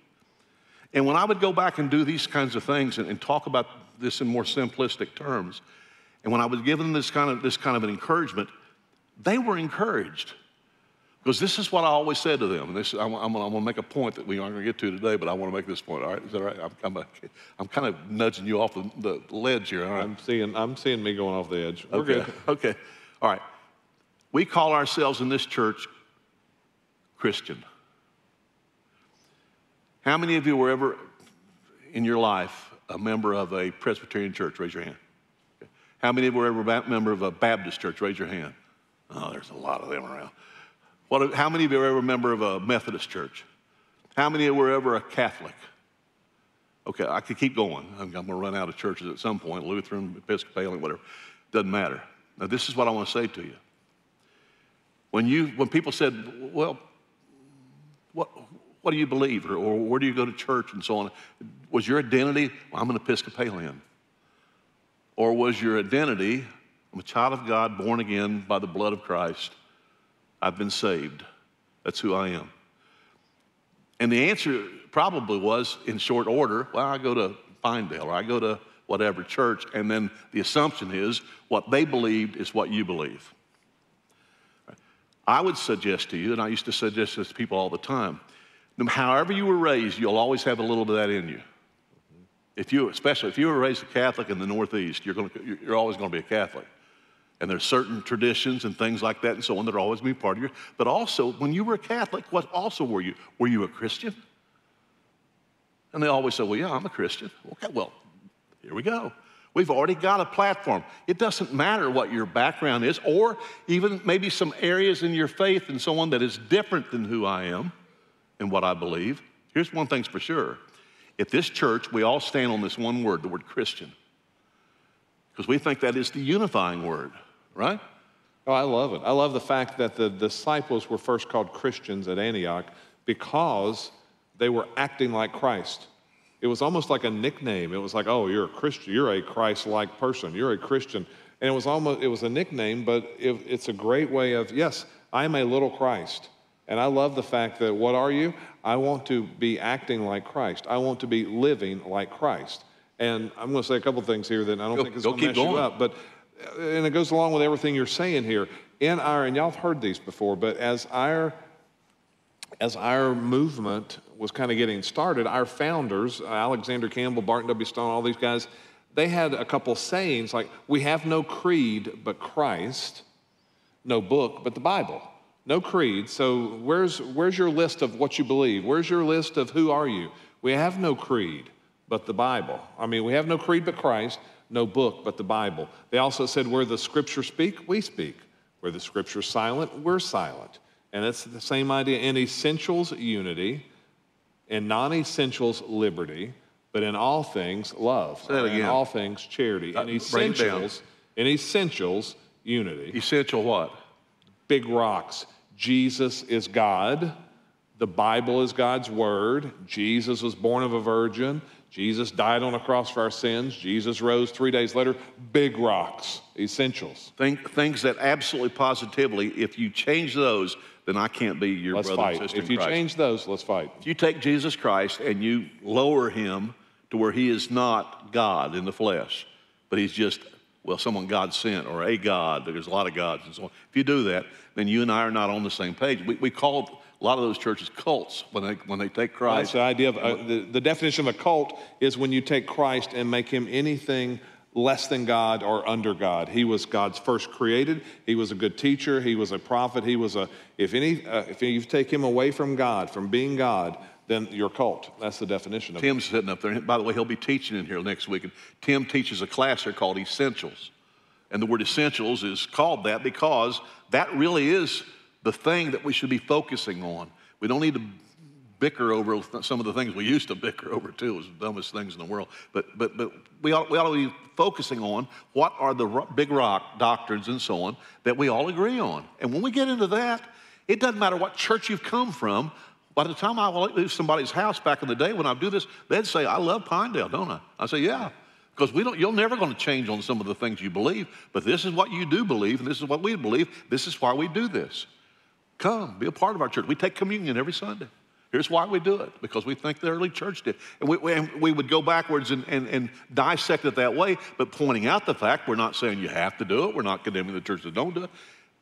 And when I would go back and do these kinds of things and, and talk about this in more simplistic terms, and when I was giving them this kind of this kind of an encouragement, they were encouraged. Because this is what I always said to them. And this, I'm, I'm, I'm going to make a point that we aren't going to get to today, but I want to make this point. All right, is that all right? I'm, I'm, a, I'm kind of nudging you off the, the ledge here. All right. I'm seeing, I'm seeing me going off the edge. We're okay. good. Okay. All right. We call ourselves in this church Christian. How many of you were ever in your life a member of a Presbyterian church? Raise your hand. How many of you were ever a member of a Baptist church? Raise your hand. Oh, there's a lot of them around. What, how many of you were ever a member of a Methodist church? How many of you were ever a Catholic? Okay, I could keep going. I'm, I'm going to run out of churches at some point Lutheran, Episcopalian, whatever. Doesn't matter. Now, this is what I want to say to you. When, you, when people said, well, what, what do you believe? Or, or where do you go to church and so on? Was your identity, well, I'm an Episcopalian? Or was your identity, I'm a child of God, born again by the blood of Christ? I've been saved. That's who I am. And the answer probably was in short order well, I go to Pinedale or I go to whatever church, and then the assumption is what they believed is what you believe. I would suggest to you, and I used to suggest this to people all the time, however you were raised, you'll always have a little bit of that in you. If you, especially if you were raised a Catholic in the Northeast, you're, going to, you're always going to be a Catholic. And there's certain traditions and things like that and so on that are always going to be part of you. But also, when you were a Catholic, what also were you? Were you a Christian? And they always say, well, yeah, I'm a Christian. Okay, well, here we go. We've already got a platform. It doesn't matter what your background is, or even maybe some areas in your faith and so on that is different than who I am and what I believe. Here's one thing's for sure. At this church, we all stand on this one word, the word Christian, because we think that is the unifying word right? Oh, I love it. I love the fact that the disciples were first called Christians at Antioch because they were acting like Christ. It was almost like a nickname. It was like, oh, you're a Christian. You're a Christ-like person. You're a Christian. And it was almost, it was a nickname, but it, it's a great way of, yes, I'm a little Christ. And I love the fact that what are you? I want to be acting like Christ. I want to be living like Christ. And I'm going to say a couple things here that I don't go, think is going to mess going. you up. But and it goes along with everything you're saying here. In our, and y'all have heard these before, but as our as our movement was kind of getting started, our founders, Alexander Campbell, Barton W. Stone, all these guys, they had a couple sayings like, We have no creed but Christ, no book but the Bible. No creed. So where's, where's your list of what you believe? Where's your list of who are you? We have no creed but the Bible. I mean, we have no creed but Christ no book but the Bible. They also said, where the scriptures speak, we speak. Where the scripture's silent, we're silent. And it's the same idea in essentials, unity, in non essentials, liberty, but in all things, love. Say that again. In all things, charity. Uh, In break it down. essentials, in essentials, unity. Essential what? Big rocks. Jesus is God. The Bible is God's word. Jesus was born of a virgin. Jesus died on a cross for our sins. Jesus rose three days later. Big rocks, essentials. Think, things that absolutely positively, if you change those, then I can't be your Let's brother fight. and sister If you Christ. change those, let's fight. If you take Jesus Christ and you lower him to where he is not God in the flesh, but he's just, well, someone God sent or a God, there's a lot of gods and so on. If you do that, then you and I are not on the same page. We, we call a lot of those churches cults when they, when they take That's Christ. the idea of uh, the, the definition of a cult is when you take Christ and make him anything less than God or under God. He was God's first created. He was a good teacher. He was a prophet. He was a, if any, uh, if you take him away from God, from being God, then you're cult. That's the definition of it. Tim's sitting up there. By the way, he'll be teaching in here next week. And Tim teaches a class here called Essentials. And the word essentials is called that because that really is the thing that we should be focusing on. We don't need to bicker over some of the things we used to bicker over too. It was the dumbest things in the world. But, but, but we, ought, we ought to be focusing on what are the big rock doctrines and so on that we all agree on. And when we get into that, it doesn't matter what church you've come from. By the time I leave somebody's house back in the day when I do this, they'd say, I love Pinedale, don't I? I say, yeah. Because we don't, you're never going to change on some of the things you believe, but this is what you do believe, and this is what we believe. This is why we do this. Come, be a part of our church. We take communion every Sunday. Here's why we do it because we think the early church did. And we, and we would go backwards and, and, and, dissect it that way, but pointing out the fact we're not saying you have to do it. We're not condemning the church that don't do it.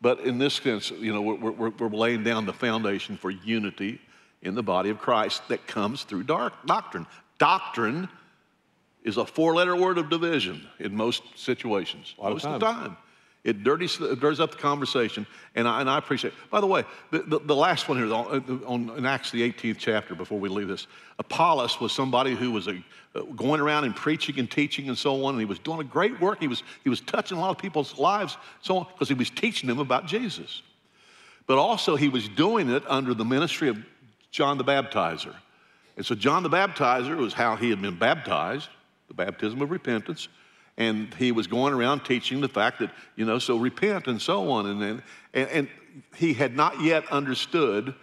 But in this sense, you know, we're, we're, we're laying down the foundation for unity in the body of Christ that comes through dark doctrine. Doctrine is a four letter word of division in most situations, most of the time. It dirties, it dirties up the conversation, and I, and I appreciate it. By the way, the, the, the last one here on, on, in Acts, the 18th chapter, before we leave this, Apollos was somebody who was a, uh, going around and preaching and teaching and so on, and he was doing a great work. He was, he was touching a lot of people's lives, so on, because he was teaching them about Jesus. But also, he was doing it under the ministry of John the Baptizer. And so, John the Baptizer was how he had been baptized the baptism of repentance. And he was going around teaching the fact that, you know, so repent and so on. And, and, and he had not yet understood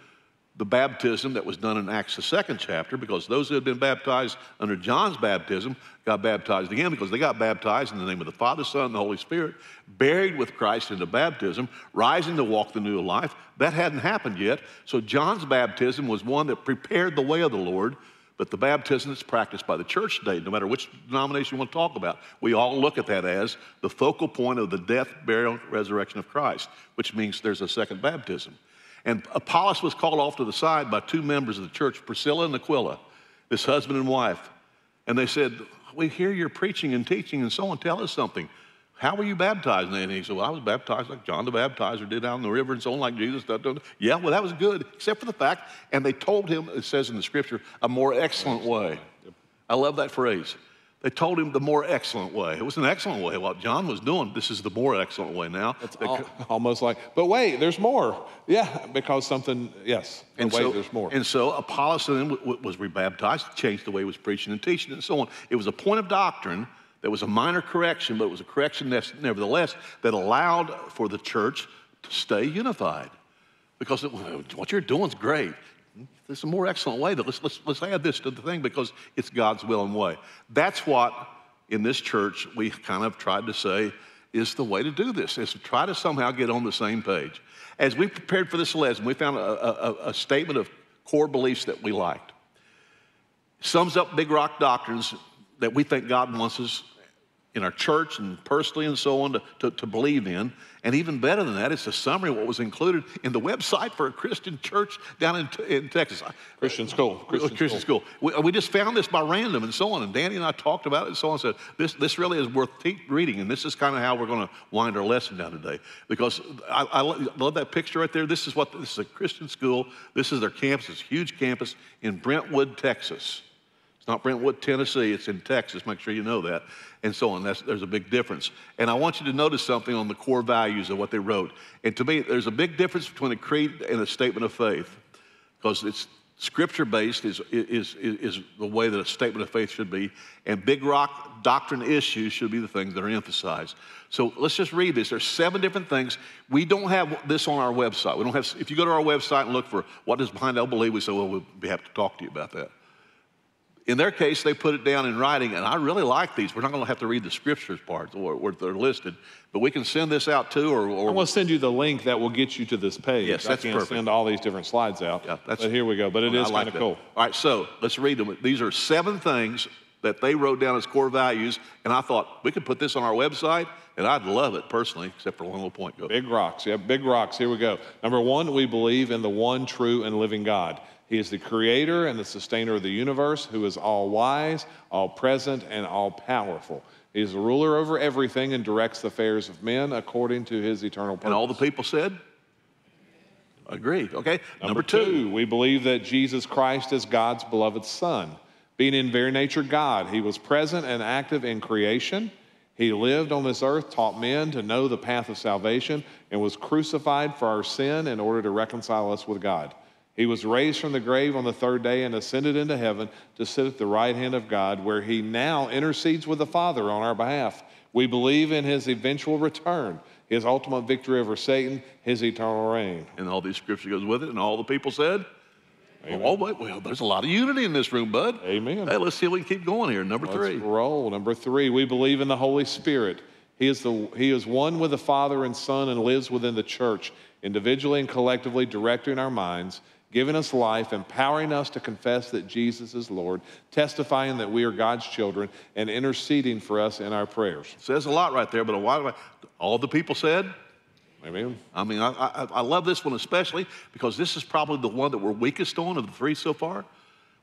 the baptism that was done in Acts, the second chapter, because those who had been baptized under John's baptism got baptized again because they got baptized in the name of the Father, Son, and the Holy Spirit, buried with Christ into baptism, rising to walk the new life. That hadn't happened yet. So John's baptism was one that prepared the way of the Lord but the baptism that's practiced by the church today, no matter which denomination you want to talk about, we all look at that as the focal point of the death, burial, resurrection of Christ, which means there's a second baptism. And Apollos was called off to the side by two members of the church, Priscilla and Aquila, this husband and wife. And they said, We hear you're preaching and teaching and so on. Tell us something. How were you baptized? And he said, Well, I was baptized like John the Baptizer did out in the river and so on, like Jesus. Yeah, well, that was good, except for the fact, and they told him, it says in the scripture, a more excellent way. I love that phrase. They told him the more excellent way. It was an excellent way. What John was doing, this is the more excellent way now. It's al- almost like, but wait, there's more. Yeah, because something, yes. And wait, so, there's more. And so Apollos then was rebaptized, changed the way he was preaching and teaching and so on. It was a point of doctrine that was a minor correction, but it was a correction nevertheless that allowed for the church to stay unified. Because it, what you're doing is great. There's a more excellent way. That let's, let's, let's add this to the thing because it's God's will and way. That's what in this church we kind of tried to say is the way to do this, is to try to somehow get on the same page. As we prepared for this lesson, we found a, a, a statement of core beliefs that we liked. Sums up big rock doctrines that we think God wants us in our church and personally and so on to, to, to, believe in. And even better than that, it's a summary of what was included in the website for a Christian church down in, in Texas. Christian school. Uh, Christian, Christian school. school. We, we, just found this by random and so on. And Danny and I talked about it and so on and said, this, this really is worth reading. And this is kind of how we're going to wind our lesson down today. Because I, I love that picture right there. This is what this is a Christian school. This is their campus, it's a huge campus in Brentwood, Texas. It's not Brentwood, Tennessee. It's in Texas. Make sure you know that. And so on. That's, there's a big difference. And I want you to notice something on the core values of what they wrote. And to me, there's a big difference between a creed and a statement of faith because it's scripture based is, is, is, is the way that a statement of faith should be. And big rock doctrine issues should be the things that are emphasized. So let's just read this. There's seven different things. We don't have this on our website. We don't have, if you go to our website and look for what does Pinedale believe, we say, well, we'll be happy to talk to you about that. In their case, they put it down in writing, and I really like these. We're not going to have to read the scriptures part where they're listed, but we can send this out too. Or, or I'm going to send you the link that will get you to this page. Yes, that's I can't perfect. send all these different slides out. Yeah, that's, but here we go. But it is like kind of cool. All right, so let's read them. These are seven things that they wrote down as core values, and I thought we could put this on our website, and I'd love it personally, except for one little point. Go. Big rocks. Yeah, big rocks. Here we go. Number one, we believe in the one true and living God. He is the creator and the sustainer of the universe, who is all wise, all present, and all powerful. He is the ruler over everything and directs the affairs of men according to his eternal purpose. And all the people said? Agreed. Okay. Number, Number two, two, we believe that Jesus Christ is God's beloved Son. Being in very nature God, he was present and active in creation. He lived on this earth, taught men to know the path of salvation, and was crucified for our sin in order to reconcile us with God. He was raised from the grave on the third day and ascended into heaven to sit at the right hand of God, where he now intercedes with the Father on our behalf. We believe in his eventual return, his ultimate victory over Satan, his eternal reign. And all these scripture goes with it, and all the people said, Oh, wait, well, there's a lot of unity in this room, bud. Amen. Hey, let's see if we can keep going here. Number Let's three. roll. Number three, we believe in the Holy Spirit. He is, the, he is one with the Father and Son and lives within the church, individually and collectively directing our minds, giving us life, empowering us to confess that Jesus is Lord, testifying that we are God's children, and interceding for us in our prayers. Says a lot right there, but I, all the people said? Amen. I mean, I, I, I love this one especially because this is probably the one that we're weakest on of the three so far.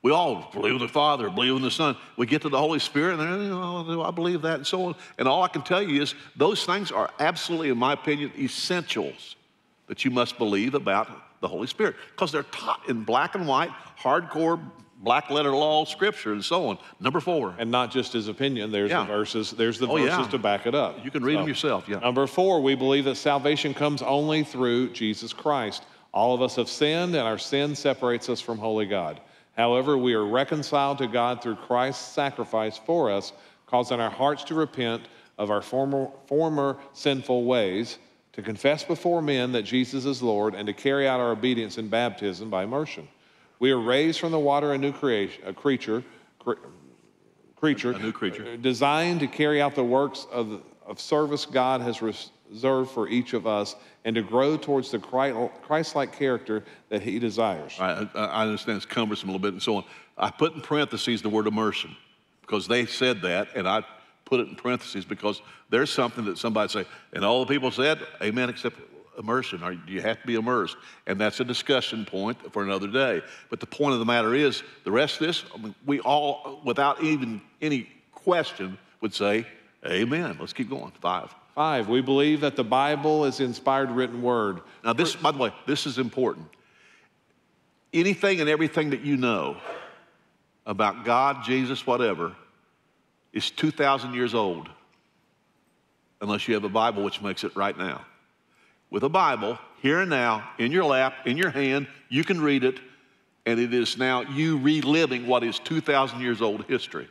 We all believe in the Father, believe in the Son. We get to the Holy Spirit, and know, oh, I believe that, and so on. And all I can tell you is those things are absolutely, in my opinion, essentials that you must believe about the Holy Spirit because they're taught in black and white, hardcore black letter law scripture and so on. Number four. And not just his opinion, there's Yeah. the verses, there's the Oh, verses yeah. to back it up. You can read them yourself, yeah. Number four, we believe that salvation comes only through Jesus Christ. All of us have sinned, and our sin separates us from holy God. However, we are reconciled to God through Christ's sacrifice for us, causing our hearts to repent of our former, former sinful ways, to confess before men that Jesus is Lord, and to carry out our obedience in baptism by immersion. We are raised from the water a new creation, a creature, cre- creature, A new creature. uh, designed to carry out the works of, of service God has reserved for each of us and to grow towards the Christ like character that He desires. I understand it's cumbersome a little bit and so on. I put in parentheses the word immersion because they said that, and I put it in parentheses because there's something that somebody say, and all the people said, Amen, except immersion. Or you have to be immersed, and that's a discussion point for another day. But the point of the matter is, the rest of this, I mean, we all, without even any question, would say, Amen. Let's keep going. Five. Five, we believe that the Bible is inspired written word. Now, this, by the way, this is important. Anything and everything that you know about God, Jesus, whatever, is 2,000 years old, unless you have a Bible, which makes it right now. With a Bible, here and now, in your lap, in your hand, you can read it, and it is now you reliving what is 2,000 years old history,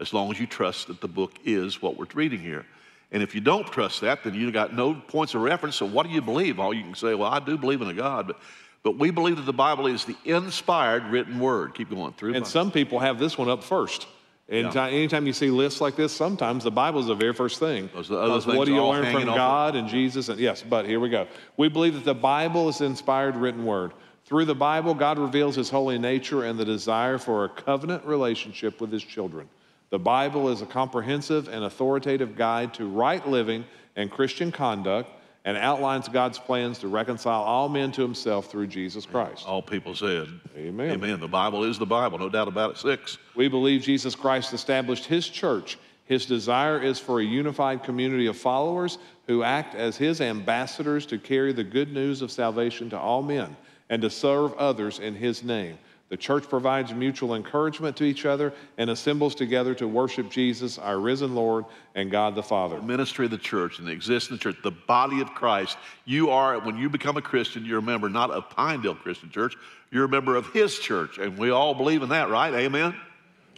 as long as you trust that the book is what we're reading here. And if you don't trust that, then you've got no points of reference. So what do you believe? All you can say, well, I do believe in a God, but, but we believe that the Bible is the inspired written word. Keep going through. And some people have this one up first. Anytime, anytime you see lists like this, sometimes the Bible is the very first thing. Those are the other what do you learn from God and Jesus? And yes, but here we go. We believe that the Bible is the inspired written word. Through the Bible, God reveals his holy nature and the desire for a covenant relationship with his children. The Bible is a comprehensive and authoritative guide to right living and Christian conduct and outlines God's plans to reconcile all men to himself through Jesus Christ. all people said. Amen. Amen. The Bible is the Bible, no doubt about it. Six. We believe Jesus Christ established his church. His desire is for a unified community of followers who act as his ambassadors to carry the good news of salvation to all men and to serve others in his name. The church provides mutual encouragement to each other and assembles together to worship Jesus, our risen Lord, and God the Father. ministry of the church and the existence of the church, the body of Christ. You are, when you become a Christian, you're a member not of Pinedale Christian Church, you're a member of His church. And we all believe in that, right? Amen?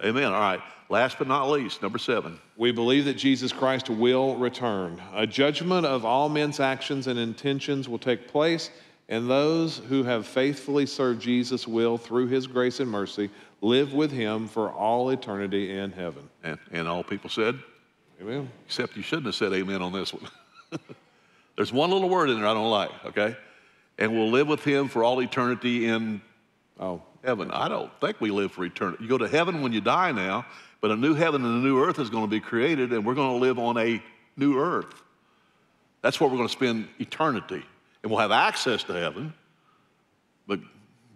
Amen. All right. Last but not least, number seven. We believe that Jesus Christ will return. A judgment of all men's actions and intentions will take place, and those who have faithfully served Jesus will, through his grace and mercy, live with him for all eternity in heaven. And, and all people said, Amen. except you shouldn't have said amen on this one. There's one little word in there I don't like, okay? And we'll live with Him for all eternity in Oh, heaven. I don't think we live for eternity. You go to heaven when you die now, but a new heaven and a new earth is going to be created, and we're going to live on a new earth. That's where we're going to spend eternity. And we'll have access to heaven, but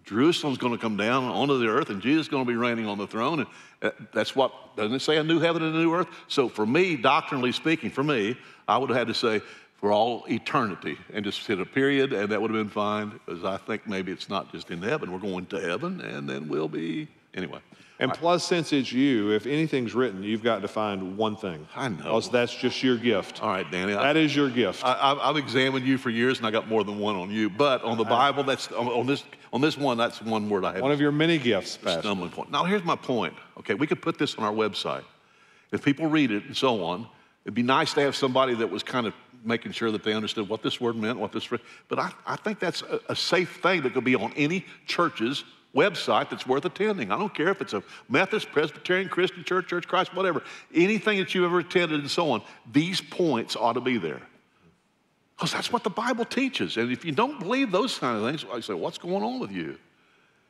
Jerusalem's going to come down onto the earth, and Jesus is going to be reigning on the throne. And uh, that's what, doesn't it say a new heaven and a new earth? So for me, doctrinally speaking, for me, I would have had to say, for all eternity, and just hit a period, and that would have been fine, because I think maybe it's not just in heaven. We're going to heaven, and then we'll be, anyway. And plus, since it's you, if anything's written, you've got to find one thing. I know. That's just your gift. All right, Danny. I, That is your gift. I, I've- I've examined you for years, and I got more than one on you. But on the uh-huh. Bible, that's on, on this on this one, that's one word I have. one of your many gifts, Pastor. stumbling point. Now, here's my point. Okay, we could put this on our website. If people read it and so on, it'd be nice to have somebody that was kind of making sure that they understood what this word meant, what this. But I, I think that's a, a safe thing that could be on any church's website that's worth attending. I don't care if it's a Methodist, Presbyterian, Christian church, Church Christ, whatever. Anything that you've ever attended and so on, these points ought to be there. Because that's what the Bible teaches. And if you don't believe those kind of things, I say, what's going on with you?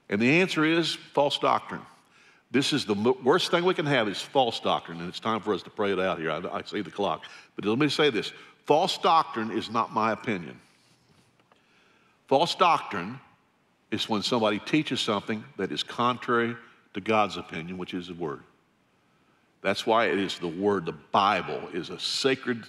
And the answer is false doctrine. This is the worst thing we can have is false doctrine, and it's time for us to pray it out here. I, I see the clock. But let me say this false doctrine is not my opinion. False doctrine is when somebody teaches something that is contrary to God's opinion, which is the Word. That's why it is the Word. The Bible is a sacred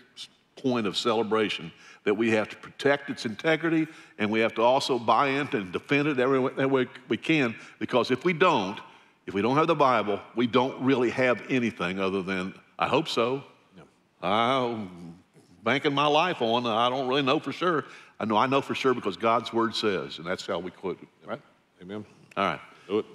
point of celebration that we have to protect its integrity and we have to also buy into and defend it every way we can because if we don't, if we don't have the Bible, we don't really have anything other than, I hope so. No. I'm banking my life on, I don't really know for sure. I know I know for sure because God's word says, and that's how we quote it. Right? Amen. All right.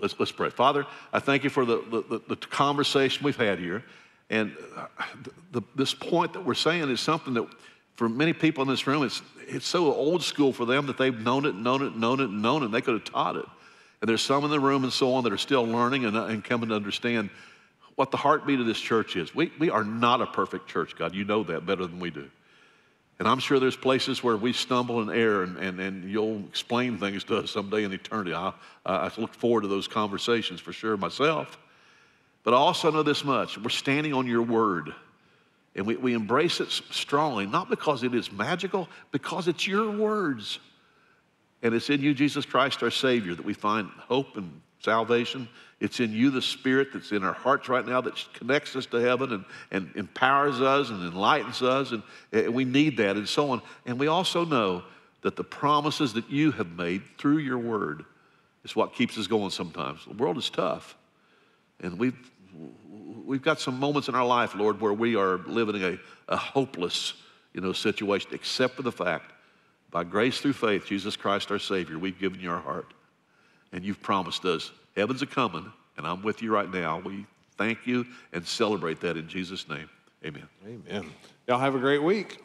Let's, let's pray. Father, I thank you for the, the, the conversation we've had here. And uh, the, the, this point that we're saying is something that for many people in this room, it's, it's so old school for them that they've known it, known it, known it, and known it, and they could have taught it. And there's some in the room and so on that are still learning and, uh, and coming to understand what the heartbeat of this church is. We, we are not a perfect church, God. You know that better than we do. And I'm sure there's places where we stumble and err, and, and, and you'll explain things to us someday in eternity. I, I look forward to those conversations for sure myself. But I also know this much we're standing on your word, and we, we embrace it strongly, not because it is magical, because it's your words. And it's in you, Jesus Christ, our Savior, that we find hope and salvation. It's in you, the Spirit that's in our hearts right now that connects us to heaven and, and empowers us and enlightens us. And, and we need that and so on. And we also know that the promises that you have made through your word is what keeps us going sometimes. The world is tough. And we've, we've got some moments in our life, Lord, where we are living a, a hopeless you know, situation, except for the fact, by grace through faith, Jesus Christ our Savior, we've given you our heart and you've promised us heaven's a coming, and I'm with you right now. We thank you and celebrate that in Jesus' name. Amen. Amen. Y'all have a great week.